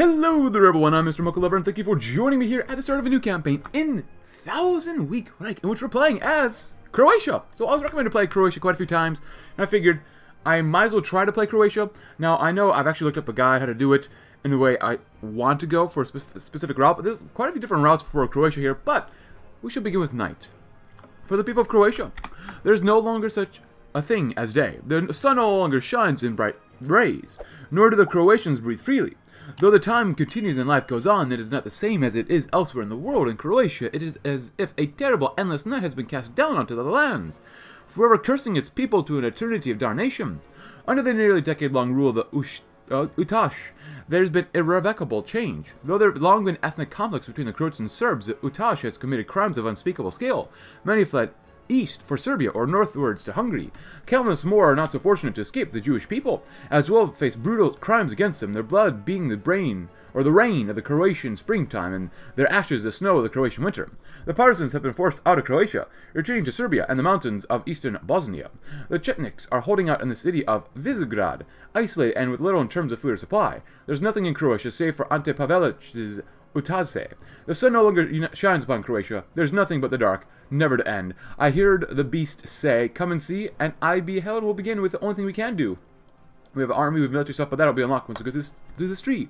Hello there everyone, I'm Mr. Mocha Lover and thank you for joining me here at the start of a new campaign in Thousand Week Reich, in which we're playing as Croatia. So I was recommended to play Croatia quite a few times, and I figured I might as well try to play Croatia. Now I know I've actually looked up a guide how to do it in the way I want to go for a spe specific route, but there's quite a few different routes for Croatia here, but we should begin with night. For the people of Croatia, there's no longer such a thing as day. The sun no longer shines in bright rays, nor do the Croatians breathe freely. Though the time continues and life goes on, it is not the same as it is elsewhere in the world. In Croatia, it is as if a terrible, endless night has been cast down onto the lands, forever cursing its people to an eternity of damnation. Under the nearly decade-long rule of the Ush uh, Utash, there has been irrevocable change. Though there have long been ethnic conflicts between the Croats and Serbs, the Utash has committed crimes of unspeakable scale. Many fled east for Serbia or northwards to Hungary. Countless more are not so fortunate to escape the Jewish people, as well face brutal crimes against them, their blood being the brain or the rain of the Croatian springtime, and their ashes the snow of the Croatian winter. The partisans have been forced out of Croatia, retreating to Serbia and the mountains of eastern Bosnia. The Chetniks are holding out in the city of Visegrad, isolated and with little in terms of food or supply. There's nothing in Croatia save for Ante Pavelic's Utaze. The sun no longer shines upon Croatia. There's nothing but the dark, never to end. I heard the beast say, Come and see, and I beheld will begin with the only thing we can do. We have an army, we have military stuff, but that'll be unlocked once we go through this, through the street.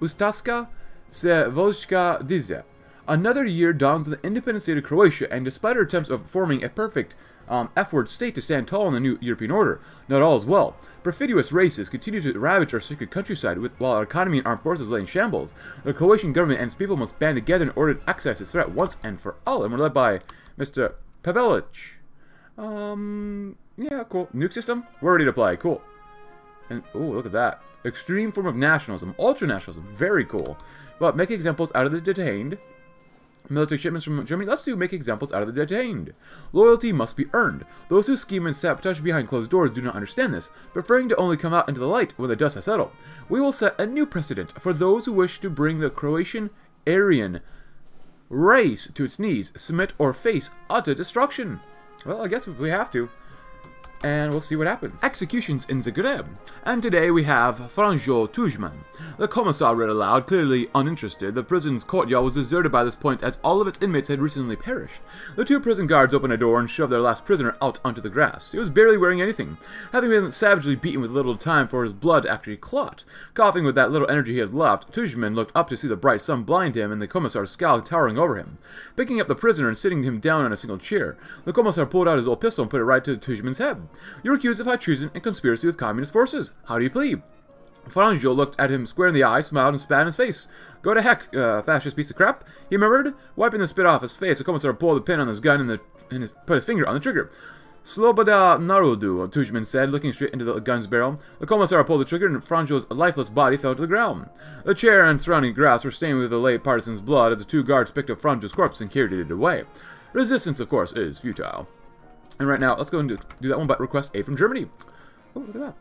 Ustaska se Volska Dize. Another year dawns in the independent state of Croatia, and despite our attempts of forming a perfect um, F-word state to stand tall in the new European order, not all is well. Perfidious races continue to ravage our sacred countryside, with, while our economy and armed forces lay in shambles. The Croatian government and its people must band together in order to access this threat once and for all, and we're led by Mr. Pavelic. Um, yeah, cool. Nuke system? We're ready to play. Cool. And, oh, look at that. Extreme form of nationalism. Ultra-nationalism. Very cool. But make examples out of the detained. Military shipments from Germany, let's do make examples out of the detained. Loyalty must be earned. Those who scheme and sabotage behind closed doors do not understand this, preferring to only come out into the light when the dust has settled. We will set a new precedent for those who wish to bring the Croatian Aryan race to its knees, submit or face utter destruction. Well, I guess we have to and we'll see what happens. Executions in Zagreb. And today we have Franjo Tujman. The commissar read aloud, clearly uninterested. The prison's courtyard was deserted by this point as all of its inmates had recently perished. The two prison guards opened a door and shoved their last prisoner out onto the grass. He was barely wearing anything, having been savagely beaten with little time for his blood actually clot. Coughing with that little energy he had left, Tujman looked up to see the bright sun blind him and the commissar's scowl towering over him. Picking up the prisoner and sitting him down on a single chair, the commissar pulled out his old pistol and put it right to Tujman's head. You're accused of high treason and conspiracy with communist forces. How do you plead? Franjo looked at him square in the eye, smiled, and spat in his face. Go to heck, uh, fascist piece of crap. He murmured, wiping the spit off his face. The commissar pulled the pin on his gun and, the, and his, put his finger on the trigger. Sloboda Narodu, Tujman said, looking straight into the gun's barrel. The commissar pulled the trigger, and Franjo's lifeless body fell to the ground. The chair and surrounding grass were stained with the late partisan's blood as the two guards picked up Franjo's corpse and carried it away. Resistance, of course, is futile. And right now, let's go and do, that one, but request aid from Germany. Oh, look at that.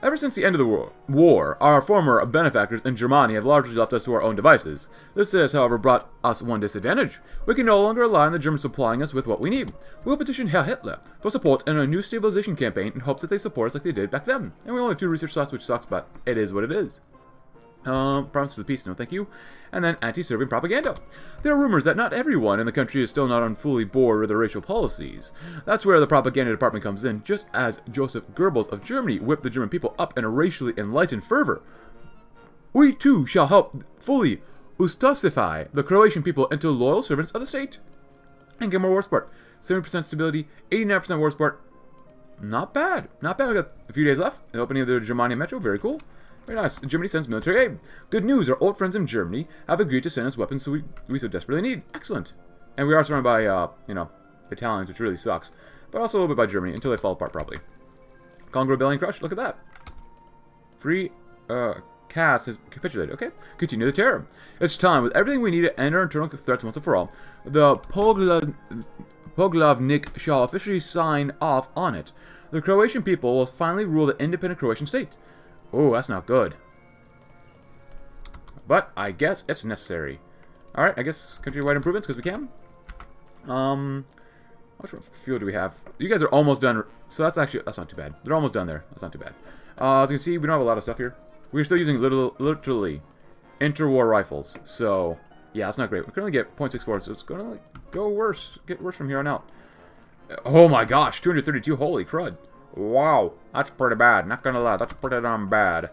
Ever since the end of the war, war, our former benefactors in Germany have largely left us to our own devices. This has, however, brought us one disadvantage. We can no longer rely on the Germans supplying us with what we need. We will petition Herr Hitler for support in a new stabilization campaign in hopes that they support us like they did back then. And we only have two research slots, which sucks, but it is what it is. Um, promises of peace, no thank you. And then anti-Serbian propaganda. There are rumors that not everyone in the country is still not on fully board with their racial policies. That's where the propaganda department comes in, just as Joseph Goebbels of Germany whipped the German people up in a racially enlightened fervor. We too shall help fully ustasify the Croatian people into loyal servants of the state. And get more war support. 70% stability, 89% war support. Not bad. Not bad. We got a few days left. The opening of the Germania Metro. Very cool. Very nice. Germany sends military aid. Good news, our old friends in Germany have agreed to send us weapons we, we so desperately need. Excellent. And we are surrounded by, uh, you know, Italians, which really sucks. But also a little bit by Germany, until they fall apart, probably. Congo Rebellion crushed. Look at that. Free, uh, Cass has capitulated. Okay. Continue the terror. It's time. With everything we need to end our internal threats once and for all, the Pogla Poglavnik shall officially sign off on it. The Croatian people will finally rule the independent Croatian state. Oh, that's not good. But I guess it's necessary. Alright, I guess countrywide improvements, because we can. Um, how much fuel do we have? You guys are almost done. So that's actually, that's not too bad. They're almost done there. That's not too bad. Uh, as you can see, we don't have a lot of stuff here. We're still using little, literally interwar rifles. So, yeah, that's not great. We only get 0.64, so it's going to like, go worse. Get worse from here on out. Oh my gosh, 232. Holy crud. Wow, that's pretty bad. Not gonna lie, that's pretty darn bad.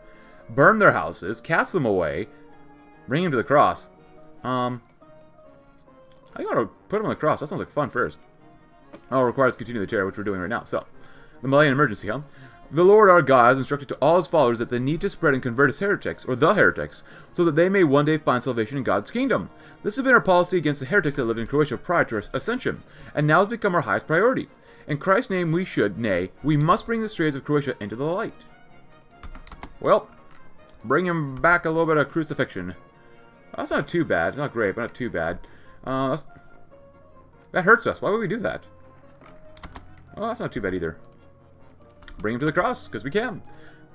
Burn their houses, cast them away, bring them to the cross. Um, I gotta put them on the cross. That sounds like fun first. Oh, requires continue the terror, which we're doing right now. So, the Malayan emergency, huh? The Lord our God has instructed to all his followers that they need to spread and convert as heretics, or the heretics, so that they may one day find salvation in God's kingdom. This has been our policy against the heretics that lived in Croatia prior to our ascension, and now has become our highest priority. In Christ's name we should, nay, we must bring the strays of Croatia into the light. Well, bring him back a little bit of crucifixion. That's not too bad. Not great, but not too bad. Uh, that hurts us. Why would we do that? Well, that's not too bad either. Bring them to the cross, because we can.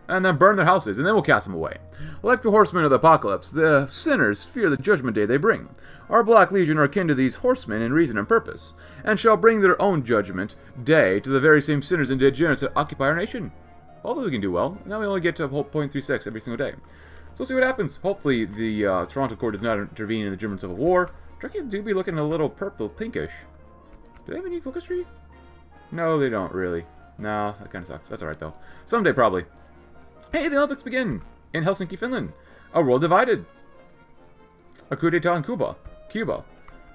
And then burn their houses, and then we'll cast them away. Like the horsemen of the apocalypse, the sinners fear the judgment day they bring. Our Black Legion are akin to these horsemen in reason and purpose, and shall bring their own judgment day to the very same sinners and degenerates that occupy our nation. Although we can do well, now we only get to 0.36 every single day. So we'll see what happens. Hopefully the uh, Toronto Court does not intervene in the German Civil War. Turkey do be looking a little purple pinkish. Do they have any focus tree? No, they don't really. No, that kind of sucks. That's alright, though. Someday, probably. Hey, the Olympics begin! In Helsinki, Finland. A world divided. A coup d'etat in Cuba. Cuba.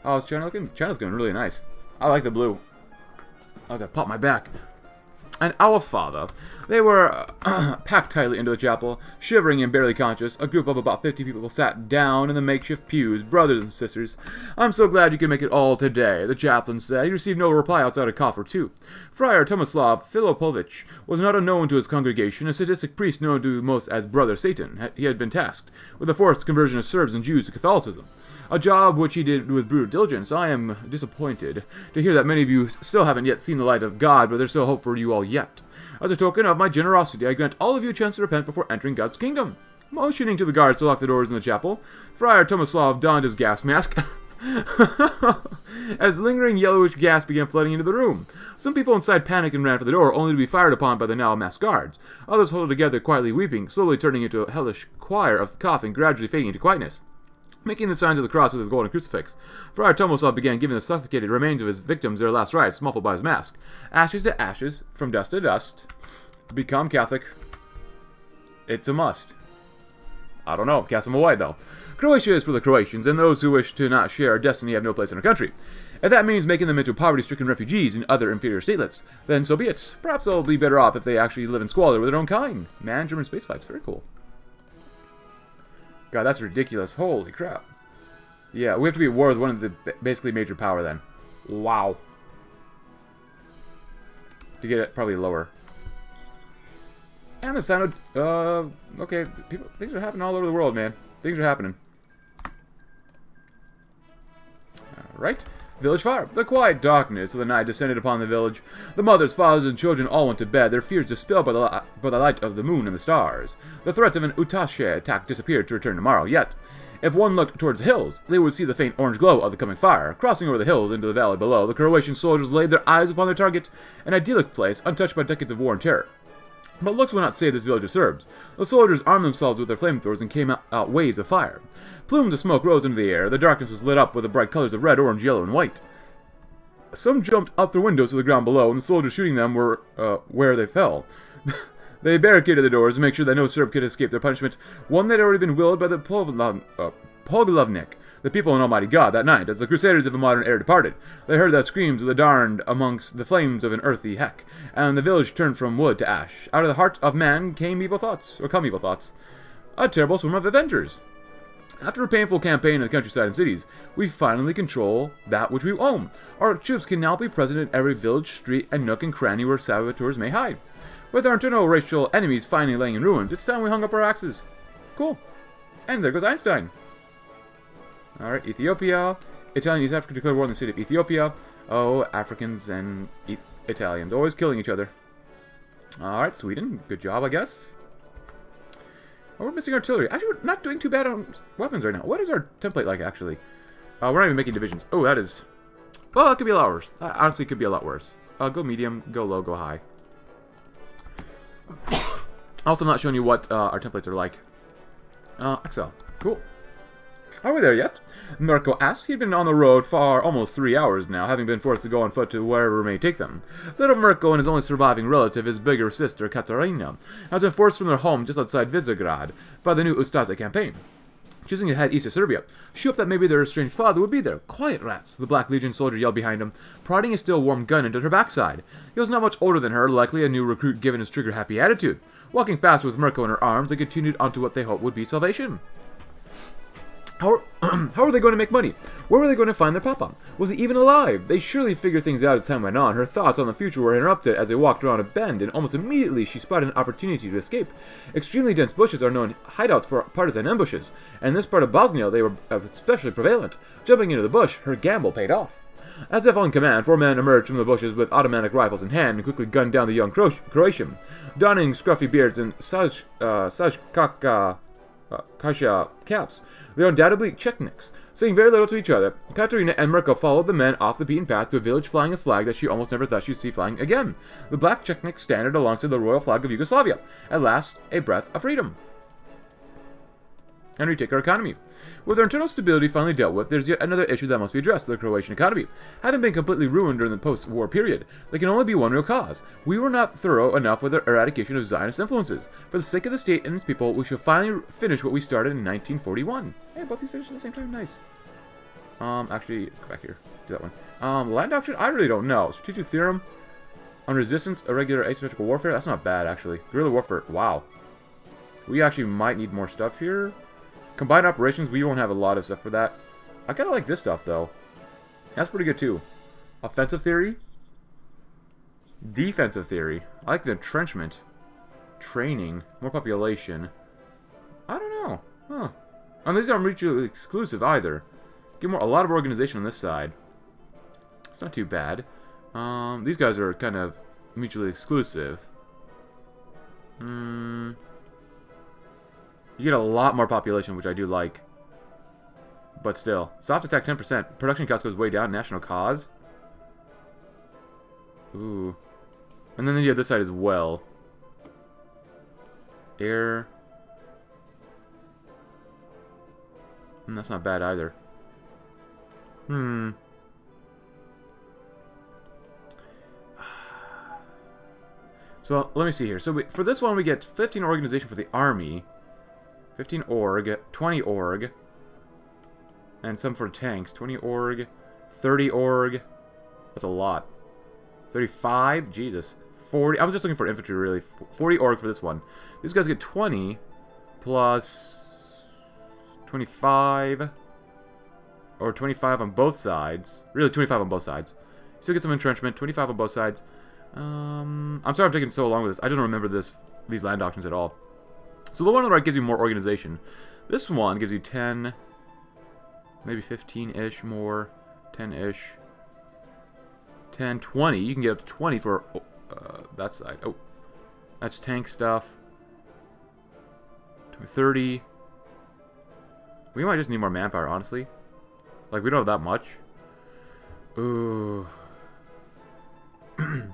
Oh, How's China looking? China's going really nice. I like the blue. As I pop my back and our father. They were uh, packed tightly into the chapel, shivering and barely conscious. A group of about 50 people sat down in the makeshift pews, brothers and sisters. I'm so glad you can make it all today, the chaplain said. He received no reply outside a cough or two. Friar Tomislav Filipovich was not unknown to his congregation, a sadistic priest known to most as Brother Satan. He had been tasked with the forced conversion of Serbs and Jews to Catholicism a job which he did with brutal diligence. I am disappointed to hear that many of you still haven't yet seen the light of God, but there's still hope for you all yet. As a token of my generosity, I grant all of you a chance to repent before entering God's kingdom. Motioning to the guards to lock the doors in the chapel, Friar Tomislav donned his gas mask. as lingering yellowish gas began flooding into the room. Some people inside panicked and ran for the door, only to be fired upon by the now masked guards. Others huddled together, quietly weeping, slowly turning into a hellish choir of coughing, gradually fading into quietness making the signs of the cross with his golden crucifix. Friar Tomislav began giving the suffocated remains of his victims their last rites, muffled by his mask. Ashes to ashes, from dust to dust. Become Catholic. It's a must. I don't know, cast them away though. Croatia is for the Croatians, and those who wish to not share our destiny have no place in our country. If that means making them into poverty-stricken refugees in other inferior statelets, then so be it. Perhaps they'll be better off if they actually live in squalor with their own kind. Man, German spaceflight's very cool. God, that's ridiculous. Holy crap. Yeah, we have to be at war with one of the basically major power then. Wow. To get it probably lower. And the sound of, uh, okay, people, things are happening all over the world, man. Things are happening. Alright. Village fire. The quiet darkness of the night descended upon the village. The mothers, fathers, and children all went to bed, their fears dispelled by the, by the light of the moon and the stars. The threat of an Utashi attack disappeared to return tomorrow, yet, if one looked towards the hills, they would see the faint orange glow of the coming fire. Crossing over the hills into the valley below, the Croatian soldiers laid their eyes upon their target, an idyllic place untouched by decades of war and terror. But looks would not save this village of Serbs. The soldiers armed themselves with their flamethrowers and came out, waves of fire. Plumes of smoke rose into the air. The darkness was lit up with the bright colors of red, orange, yellow, and white. Some jumped out the windows to the ground below, and the soldiers shooting them were uh, where they fell. they barricaded the doors to make sure that no Serb could escape their punishment, one that had already been willed by the Poglovnik, uh, the people in Almighty God, that night, as the Crusaders of a modern era departed. They heard the screams of the darned amongst the flames of an earthy heck, and the village turned from wood to ash. Out of the heart of man came evil thoughts, or come evil thoughts. A terrible swarm of avengers. After a painful campaign in the countryside and cities, we finally control that which we own. Our troops can now be present in every village, street, and nook and cranny where saboteurs may hide. With our internal racial enemies finally laying in ruins, it's time we hung up our axes. Cool. And there goes Einstein. Alright, Ethiopia. Italian East Africa declared war on the city of Ethiopia. Oh, Africans and e Italians. Always killing each other. Alright, Sweden. Good job, I guess. Oh, we're missing artillery. Actually, we're not doing too bad on weapons right now. What is our template like, actually? Uh, we're not even making divisions. Oh, that is... Well, that could be a lot worse. That honestly could be a lot worse. Uh, go medium, go low, go high. also, I'm not showing you what uh, our templates are like. Uh, Excel. Cool. Are we there yet? Mirko asked. He'd been on the road for almost three hours now, having been forced to go on foot to wherever may take them. Little Mirko and his only surviving relative, his bigger sister, Katarina, has been forced from their home just outside Visegrad by the new Ustaza campaign. Choosing to head east to Serbia, she hoped that maybe their estranged father would be there. Quiet, rats, the Black Legion soldier yelled behind him, prodding a still warm gun into her backside. He was not much older than her, likely a new recruit given his trigger-happy attitude. Walking fast with Mirko in her arms, they continued onto what they hoped would be salvation. How, how are they going to make money? Where were they going to find their papa? Was he even alive? They surely figured things out as time went on. Her thoughts on the future were interrupted as they walked around a bend, and almost immediately she spotted an opportunity to escape. Extremely dense bushes are known hideouts for partisan ambushes, and in this part of Bosnia they were especially prevalent. Jumping into the bush, her gamble paid off. As if on command, four men emerged from the bushes with automatic rifles in hand and quickly gunned down the young Cro Croatian. Donning scruffy beards and Saj, uh, Sajkaka uh, Kasha caps. They're undoubtedly Chechniks. Saying very little to each other, Katerina and Mirko followed the men off the beaten path to a village flying a flag that she almost never thought she'd see flying again. The black Chechnik standard alongside the royal flag of Yugoslavia. At last, a breath of freedom and retake our economy. With our internal stability finally dealt with, there's yet another issue that must be addressed, the Croatian economy. Having been completely ruined during the post-war period, there can only be one real cause. We were not thorough enough with our eradication of Zionist influences. For the sake of the state and its people, we shall finally finish what we started in 1941. Hey, both these finished at the same time, nice. Um, actually, let's go back here, do that one. Um, land doctrine, I really don't know. Strategic theorem on resistance, irregular asymmetrical warfare, that's not bad, actually. Guerrilla warfare, wow. We actually might need more stuff here. Combined operations, we won't have a lot of stuff for that. I kind of like this stuff, though. That's pretty good, too. Offensive theory. Defensive theory. I like the entrenchment. Training. More population. I don't know. Huh. And these aren't mutually exclusive, either. Get more a lot of organization on this side. It's not too bad. Um, these guys are kind of mutually exclusive. Hmm... You get a lot more population, which I do like. But still. Soft attack 10%. Production cost goes way down. National cause. Ooh. And then you have this side as well. Air. And hmm, that's not bad either. Hmm. So let me see here. So we, for this one, we get 15 organization for the army. 15 org, 20 org, and some for tanks. 20 org, 30 org. That's a lot. 35? Jesus. 40. I was just looking for infantry, really. 40 org for this one. These guys get 20 plus 25 or 25 on both sides. Really, 25 on both sides. Still get some entrenchment. 25 on both sides. Um, I'm sorry I'm taking so long with this. I don't remember this these land auctions at all. So the one on the right gives you more organization. This one gives you 10, maybe 15-ish more, 10-ish, 10, 20. You can get up to 20 for uh, that side. Oh, that's tank stuff. 30. We might just need more manpower, honestly. Like, we don't have that much. Ooh. you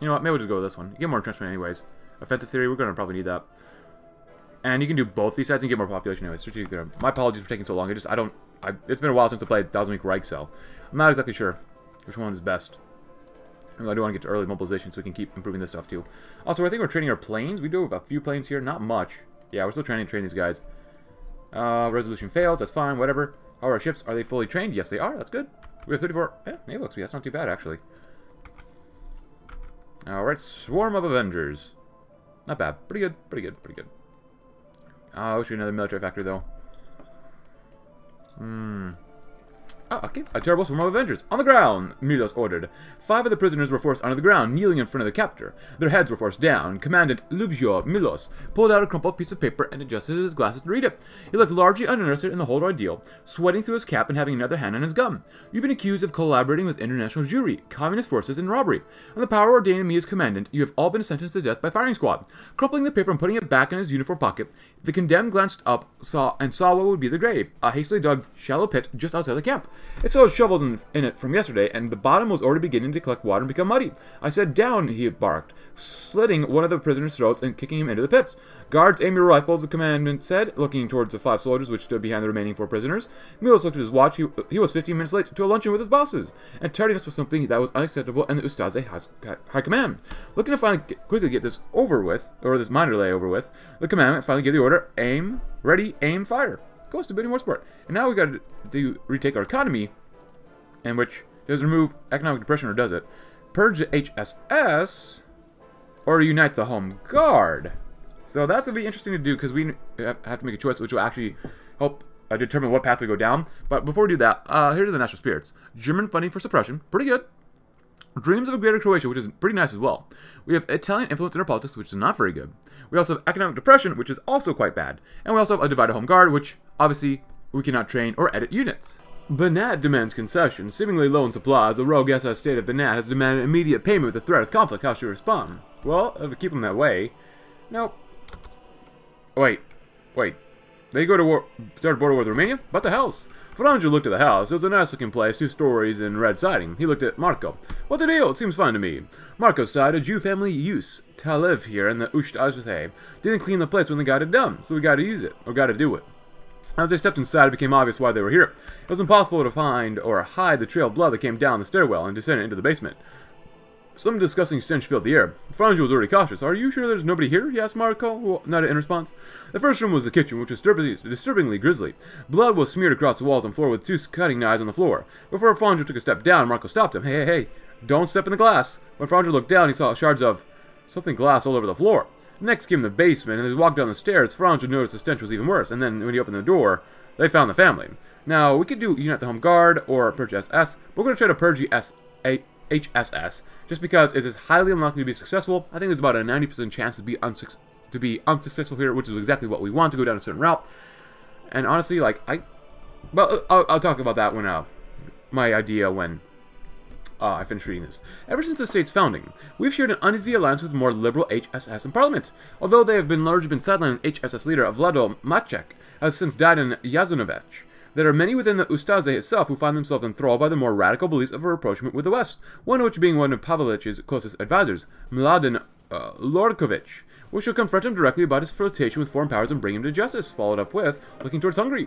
know what? Maybe we'll just go with this one. Get more entrenchment anyways. Offensive theory, we're going to probably need that. And you can do both these sides and get more population anyway. Strategic theorem. My apologies for taking so long. I just, I don't, I, it's been a while since I played Thousand Week so I'm not exactly sure which one is best. I do want to get to early mobilization so we can keep improving this stuff too. Also, I think we're training our planes. We do have a few planes here, not much. Yeah, we're still trying to train these guys. Uh, resolution fails, that's fine, whatever. How are our ships? Are they fully trained? Yes, they are. That's good. We have 34. Yeah, naval XP. That's not too bad, actually. Alright, Swarm of Avengers. Not bad. Pretty good. Pretty good. Pretty good. Oh, I wish we had another military factory, though. Hmm. Oh, okay. A terrible swarm of Avengers. On the ground, Milos ordered. Five of the prisoners were forced onto the ground, kneeling in front of the captor. Their heads were forced down. Commandant Lubjo Milos pulled out a crumpled piece of paper and adjusted his glasses to read it. He looked largely uninterested in the whole ordeal, sweating through his cap and having another hand on his gum. You've been accused of collaborating with international Jewry, communist forces, and robbery. On the power ordained in me as commandant, you have all been sentenced to death by firing squad. Crumpling the paper and putting it back in his uniform pocket, the condemned glanced up saw and saw what would be the grave, a hastily dug shallow pit just outside the camp. It still had shovels in, in it from yesterday, and the bottom was already beginning to collect water and become muddy. I said, Down, he barked, slitting one of the prisoner's throats and kicking him into the pits. Guards, aim your rifles, the commandant said, looking towards the five soldiers which stood behind the remaining four prisoners. Milos looked at his watch. He, he was 15 minutes late to a luncheon with his bosses, and tardiness was something that was unacceptable in the Ustaze High Command. Looking to finally quickly get this over with, or this minor delay over with, the commandant finally gave the order, aim, ready, aim, fire. Goes to Bidding War Sport. And now we got to do retake our economy, and which does remove economic depression or does it? Purge the HSS, or unite the Home Guard. So that's going to be interesting to do because we have to make a choice which will actually help uh, determine what path we go down. But before we do that, uh, here are the national spirits. German funding for suppression, pretty good. Dreams of a greater Croatia, which is pretty nice as well. We have Italian influence in our politics, which is not very good. We also have economic depression, which is also quite bad. And we also have a divided home guard, which obviously we cannot train or edit units. Banat demands concessions, seemingly low in supplies. The rogue SS state of Banat has demanded immediate payment with the threat of conflict. How should we respond? Well, if we keep them that way. Nope. Wait. Wait. They go to war, start border with Romania? What the hell's? Franjo looked at the house. It was a nice looking place, two stories and red siding. He looked at Marco. What the deal? It seems fine to me. Marco sighed, a Jew family use to live here in the Usht Didn't clean the place when they got it done, so we gotta use it, or gotta do it. As they stepped inside, it became obvious why they were here. It was impossible to find or hide the trail of blood that came down the stairwell and descended into the basement. Some disgusting stench filled the air. Franjo was already cautious. Are you sure there's nobody here? he asked Marco, not in response. The first room was the kitchen, which was disturbingly, grisly. Blood was smeared across the walls and floor with two cutting knives on the floor. Before Franjo took a step down, Marco stopped him. Hey, hey, hey, don't step in the glass. When Franjo looked down, he saw shards of something glass all over the floor. Next came the basement, and as he walked down the stairs, Franjo noticed the stench was even worse, and then when he opened the door, they found the family. Now, we could do Unite the Home Guard or Purge SS, but we're going to try to Purge the S HSS, just because it is highly unlikely to be successful. I think there's about a 90% chance to be, to be unsuccessful here, which is exactly what we want to go down a certain route. And honestly, like, I... Well, I'll, I'll talk about that when, uh, my idea when uh, I finish reading this. Ever since the state's founding, we've shared an uneasy alliance with more liberal HSS in Parliament. Although they have been largely been sidelined, HSS leader Vlado Macek has since died in Yazunovich. There are many within the Ustaze itself who find themselves enthralled by the more radical beliefs of a rapprochement with the West, one of which being one of Pavlich's closest advisors, Mladen uh, Lorkovich, which will confront him directly about his flirtation with foreign powers and bring him to justice, followed up with looking towards Hungary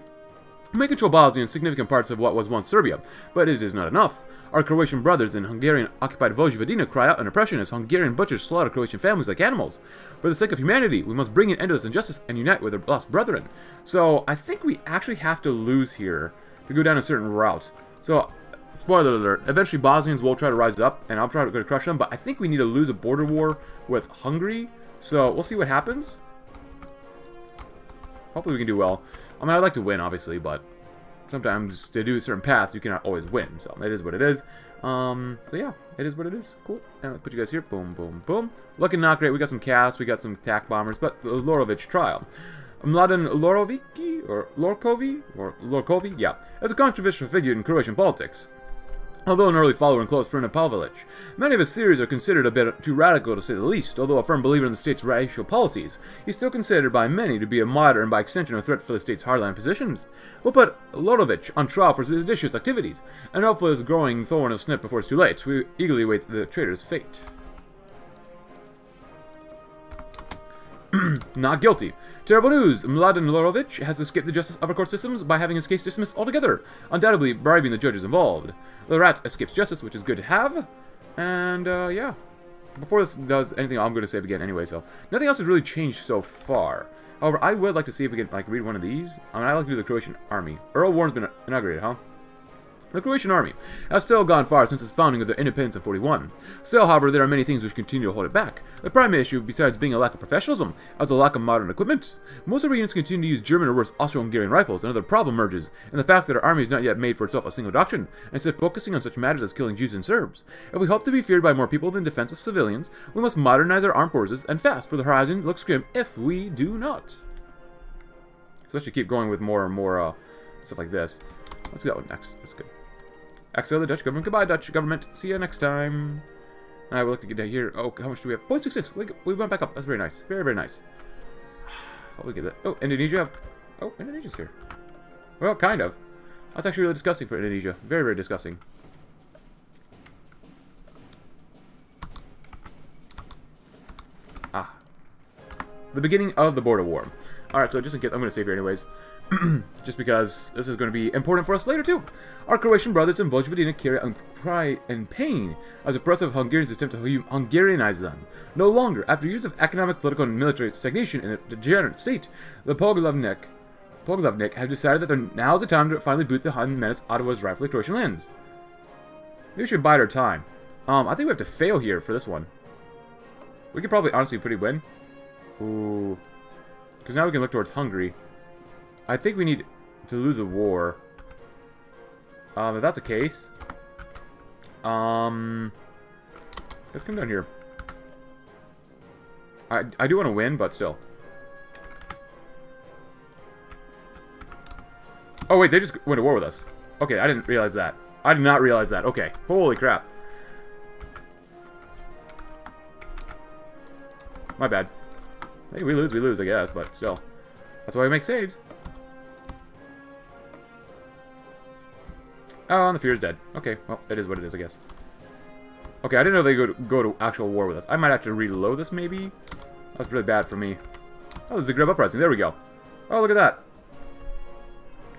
may control Bosnia and significant parts of what was once Serbia, but it is not enough. Our Croatian brothers in Hungarian-occupied Vojvodina cry out in oppression as Hungarian butchers slaughter Croatian families like animals. For the sake of humanity, we must bring an end to this injustice and unite with our lost brethren. So, I think we actually have to lose here to go down a certain route. So, spoiler alert, eventually Bosnians will try to rise up, and I'll try to crush them, but I think we need to lose a border war with Hungary. So, we'll see what happens. Hopefully we can do well. I mean, I'd like to win, obviously, but sometimes to do certain paths, you cannot always win. So it is what it is. Um, so yeah, it is what it is. Cool. And I'll put you guys here. Boom, boom, boom. Looking not great. We got some cast, we got some attack bombers, but the Lorovich trial. Mladen Loroviki, or Lorkovi, or Lorkovi, yeah, as a controversial figure in Croatian politics. Although an early follower and close friend of Pavlovich, many of his theories are considered a bit too radical to say the least. Although a firm believer in the state's racial policies, he's still considered by many to be a moderate and by extension a threat for the state's hardline positions. We'll put Lorovich on trial for his seditious activities, and hopefully his growing thorn is snipped before it's too late. We eagerly await the traitor's fate. Not guilty. Terrible news! Mladen Lorovich has escaped the justice of our court systems by having his case dismissed altogether, undoubtedly bribing the judges involved. The rat escapes justice, which is good to have. And, uh, yeah. Before this does anything, I'm going to save again anyway, so... Nothing else has really changed so far. However, I would like to see if we can, like, read one of these. I mean, I like to do the Croatian army. Earl Warren's been inaugurated, huh? The Croatian army has still gone far since its founding of their independence in 41. Still, however, there are many things which continue to hold it back. The primary issue, besides being a lack of professionalism, is a lack of modern equipment. Most of our units continue to use German or worse Austro-Hungarian rifles. Another problem emerges in the fact that our army is not yet made for itself a single doctrine, instead focusing on such matters as killing Jews and Serbs. If we hope to be feared by more people than defense of civilians, we must modernize our armed forces and fast, for the horizon looks grim if we do not. Especially keep going with more and more uh, stuff like this. Let's go next. That's good. Exile the Dutch government. Goodbye, Dutch government. See you next time. I will look to get here. Oh, how much do we have? 0.66. We, we went back up. That's very nice. Very, very nice. What we get that? Oh, Indonesia. Oh, Indonesia's here. Well, kind of. That's actually really disgusting for Indonesia. Very, very disgusting. Ah. The beginning of the border war. Alright, so just in case, I'm going to save here anyways. just because this is going to be important for us later too. Our Croatian brothers in Vojvodina carry on cry and pain as oppressive Hungarians attempt to Hungarianize them. No longer, after years of economic, political, and military stagnation in a degenerate state, the Poglavnik, Poglavnik have decided that now is the time to finally boot the Hun menace out of rightfully Croatian lands. Maybe we should bide our time. Um, I think we have to fail here for this one. We could probably honestly pretty win. Ooh. Because now we can look towards Hungary. I think we need to lose a war. Um, if that's the case... Um... Let's come down here. I, I do want to win, but still. Oh, wait, they just went to war with us. Okay, I didn't realize that. I did not realize that. Okay, holy crap. My bad. Hey, we lose, we lose, I guess, but still. That's why we make saves. Oh, and the fear's dead. Okay, well, it is what it is, I guess. Okay, I didn't know they go to, go to actual war with us. I might have to reload this, maybe? That was really bad for me. Oh, this is a Zagreb Uprising. There we go. Oh, look at that.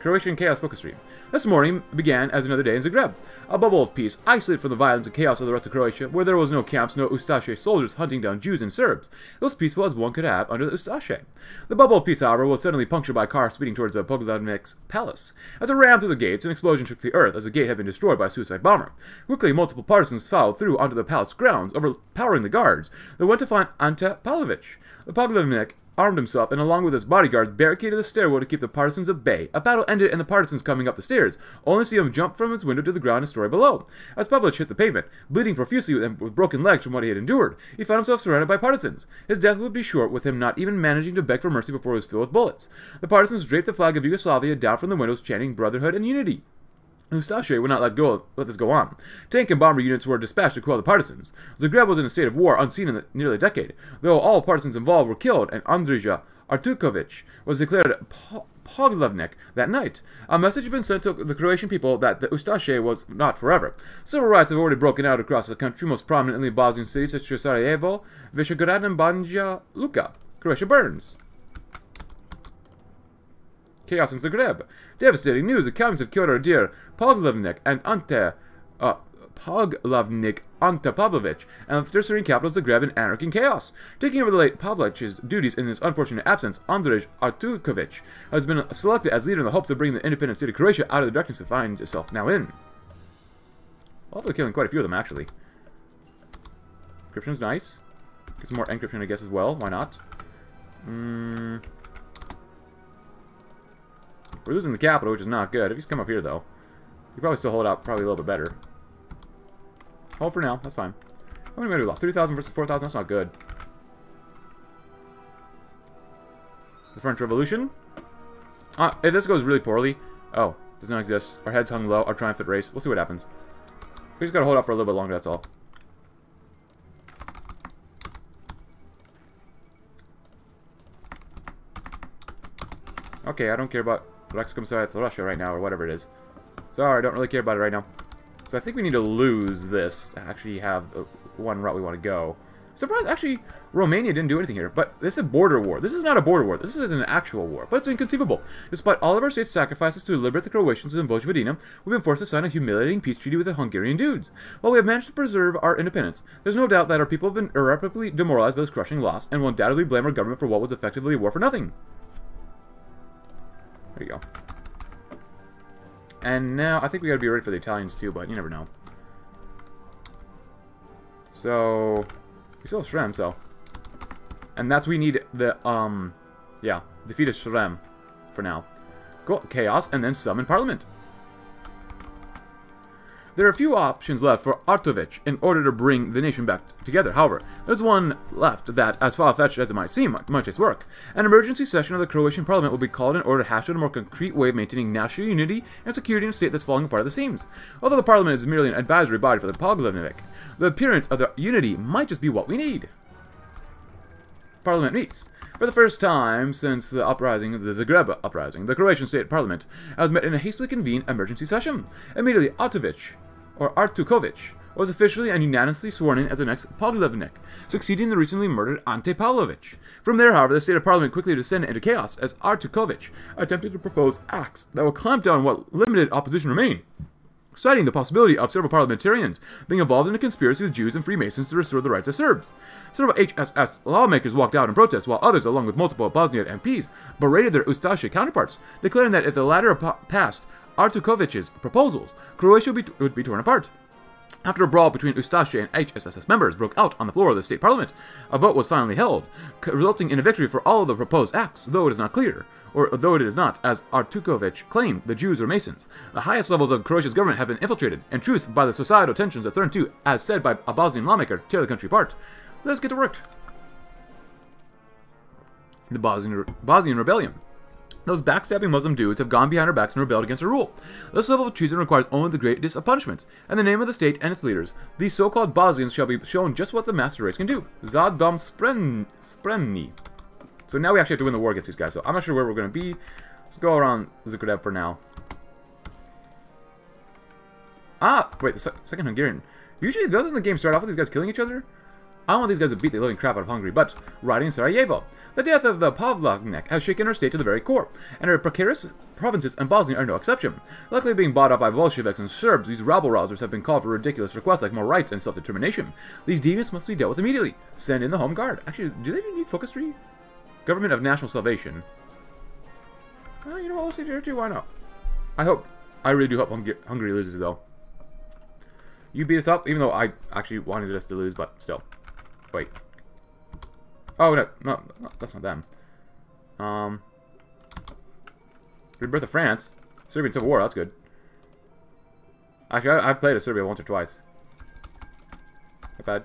Croatian Chaos Focus Stream. This morning began as another day in Zagreb, a bubble of peace, isolated from the violence and chaos of the rest of Croatia, where there was no camps, no Ustaše soldiers hunting down Jews and Serbs. It was peaceful as one could have under the Ustaše. The bubble of peace, however, was suddenly punctured by a car speeding towards the Poglavnik's palace. As it ran through the gates, an explosion shook the earth as the gate had been destroyed by a suicide bomber. Quickly, multiple partisans filed through onto the palace grounds, overpowering the guards. They went to find Ante Pavlovich. The Poglavnik armed himself, and along with his bodyguards, barricaded the stairwell to keep the partisans at bay. A battle ended and the partisans coming up the stairs, only see him jump from his window to the ground a story below. As Pavlich hit the pavement, bleeding profusely and with broken legs from what he had endured, he found himself surrounded by partisans. His death would be short, with him not even managing to beg for mercy before he was filled with bullets. The partisans draped the flag of Yugoslavia down from the windows, chanting brotherhood and unity. Ustaše would not let go let this go on. Tank and bomber units were dispatched to quell the partisans. Zagreb was in a state of war unseen in nearly a decade, though all partisans involved were killed, and Andrija Artukovic was declared Poglavnik that night. A message had been sent to the Croatian people that the Ustaše was not forever. Civil rights have already broken out across the country, most prominently in Bosnian cities such as Sarajevo, Visegrad, and Banja Luka. Croatia burns. Chaos in Zagreb. Devastating news. The counties of Kjoradir, Poglavnik, and Ante uh, Poglavnik Ante Pavlovich, and the Serene capital Zagreb in anarchy and chaos. Taking over the late Pavlovich's duties in his unfortunate absence, Andrej Artukovic has been selected as leader in the hopes of bringing the independent state of Croatia out of the darkness it finds itself now in. Hopefully killing quite a few of them, actually. Encryption's nice. Get some more encryption, I guess, as well. Why not? Mm. We're losing the capital, which is not good. If he's come up here, though, he probably still hold out probably a little bit better. Hold for now. That's fine. How many we 3,000 versus 4,000? That's not good. The French Revolution? Uh, if this goes really poorly... Oh, does not exist. Our heads hung low. Our triumphant race. We'll see what happens. We just gotta hold out for a little bit longer, that's all. Okay, I don't care about To Russia right now, or whatever it is. Sorry, I don't really care about it right now. So I think we need to lose this to actually have uh, one route we want to go. Surprised, actually, Romania didn't do anything here. But this is a border war. This is not a border war. This is an actual war. But it's inconceivable. Despite all of our state's sacrifices to liberate the Croatians in Vojvodina, we've been forced to sign a humiliating peace treaty with the Hungarian dudes. While we have managed to preserve our independence, there's no doubt that our people have been irreparably demoralized by this crushing loss, and will undoubtedly blame our government for what was effectively a war for nothing. There you go. And now, I think we gotta be ready for the Italians too, but you never know. So, we still have Shrem, so. And that's we need the, um, yeah, defeat of Shrem for now. Go Chaos, and then summon Parliament. There are a few options left for Artovich in order to bring the nation back together. However, there's one left that, as far-fetched as it might seem, might just work. An emergency session of the Croatian parliament will be called in order to hash out a more concrete way of maintaining national unity and security in a state that's falling apart at the seams. Although the parliament is merely an advisory body for the Poglavnik, the appearance of the unity might just be what we need. Parliament meets. For the first time since the uprising, the Zagreb uprising, the Croatian state parliament has met in a hastily convened emergency session. Immediately, Artovic, or Artukovic, was officially and unanimously sworn in as the next Poglavnik, succeeding the recently murdered Ante Pavlovich. From there, however, the state of parliament quickly descended into chaos as Artukovic attempted to propose acts that would clamp down what limited opposition remained citing the possibility of several parliamentarians being involved in a conspiracy with Jews and Freemasons to restore the rights of Serbs. Several HSS lawmakers walked out in protest, while others, along with multiple Bosnian MPs, berated their Ustashi counterparts, declaring that if the latter passed Artukovic's proposals, Croatia would be, would be torn apart. After a brawl between Ustaše and HSSS members broke out on the floor of the state parliament, a vote was finally held, resulting in a victory for all of the proposed acts, though it is not clear, or though it is not, as Artukovic claimed, the Jews or Masons. The highest levels of Croatia's government have been infiltrated, in truth, by the societal tensions that threaten to, as said by a Bosnian lawmaker, tear the country apart. Let's get to work. The Bosnian, Bosnian Rebellion. Those backstabbing Muslim dudes have gone behind our backs and rebelled against our rule. This level of treason requires only the greatest of punishments. In the name of the state and its leaders, these so-called Bosnians shall be shown just what the master race can do. Zadom Spren Spremni. So now we actually have to win the war against these guys, so I'm not sure where we're going to be. Let's go around Zagreb for now. Ah, wait, the second Hungarian. Usually doesn't the game start off with these guys killing each other? I want these guys to beat the living crap out of Hungary, but riding Sarajevo. The death of the Pavlovnik has shaken her state to the very core, and her precarious provinces and Bosnia are no exception. Luckily being bought up by Bolsheviks and Serbs, these rabble-rousers have been called for ridiculous requests like more rights and self-determination. These deviants must be dealt with immediately. Send in the Home Guard. Actually, do they even need focus tree? Government of National Salvation. Well, you know we'll see here too, why not? I hope, I really do hope Hungary loses though. You beat us up, even though I actually wanted us to lose, but still. Wait. Oh, no, no, that's not them. Um, Rebirth of France. Serbian Civil War, that's good. Actually, I, have played a Serbia once or twice. Not bad.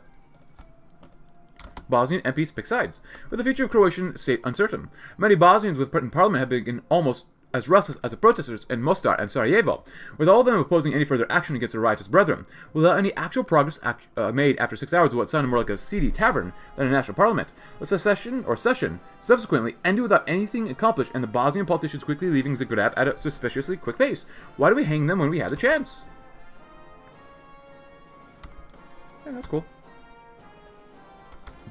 Bosnian MPs pick sides, with the future of Croatian state uncertain. Many Bosnians with in parliament have been almost as restless as the protesters in Mostar and Sarajevo, with all of them opposing any further action against their riotous brethren, without any actual progress act uh, made after six hours of what sounded more like a seedy tavern than a national parliament. The secession, or session, subsequently ended without anything accomplished and the Bosnian politicians quickly leaving Zagreb at a suspiciously quick pace. Why do we hang them when we had the chance? Yeah, that's cool.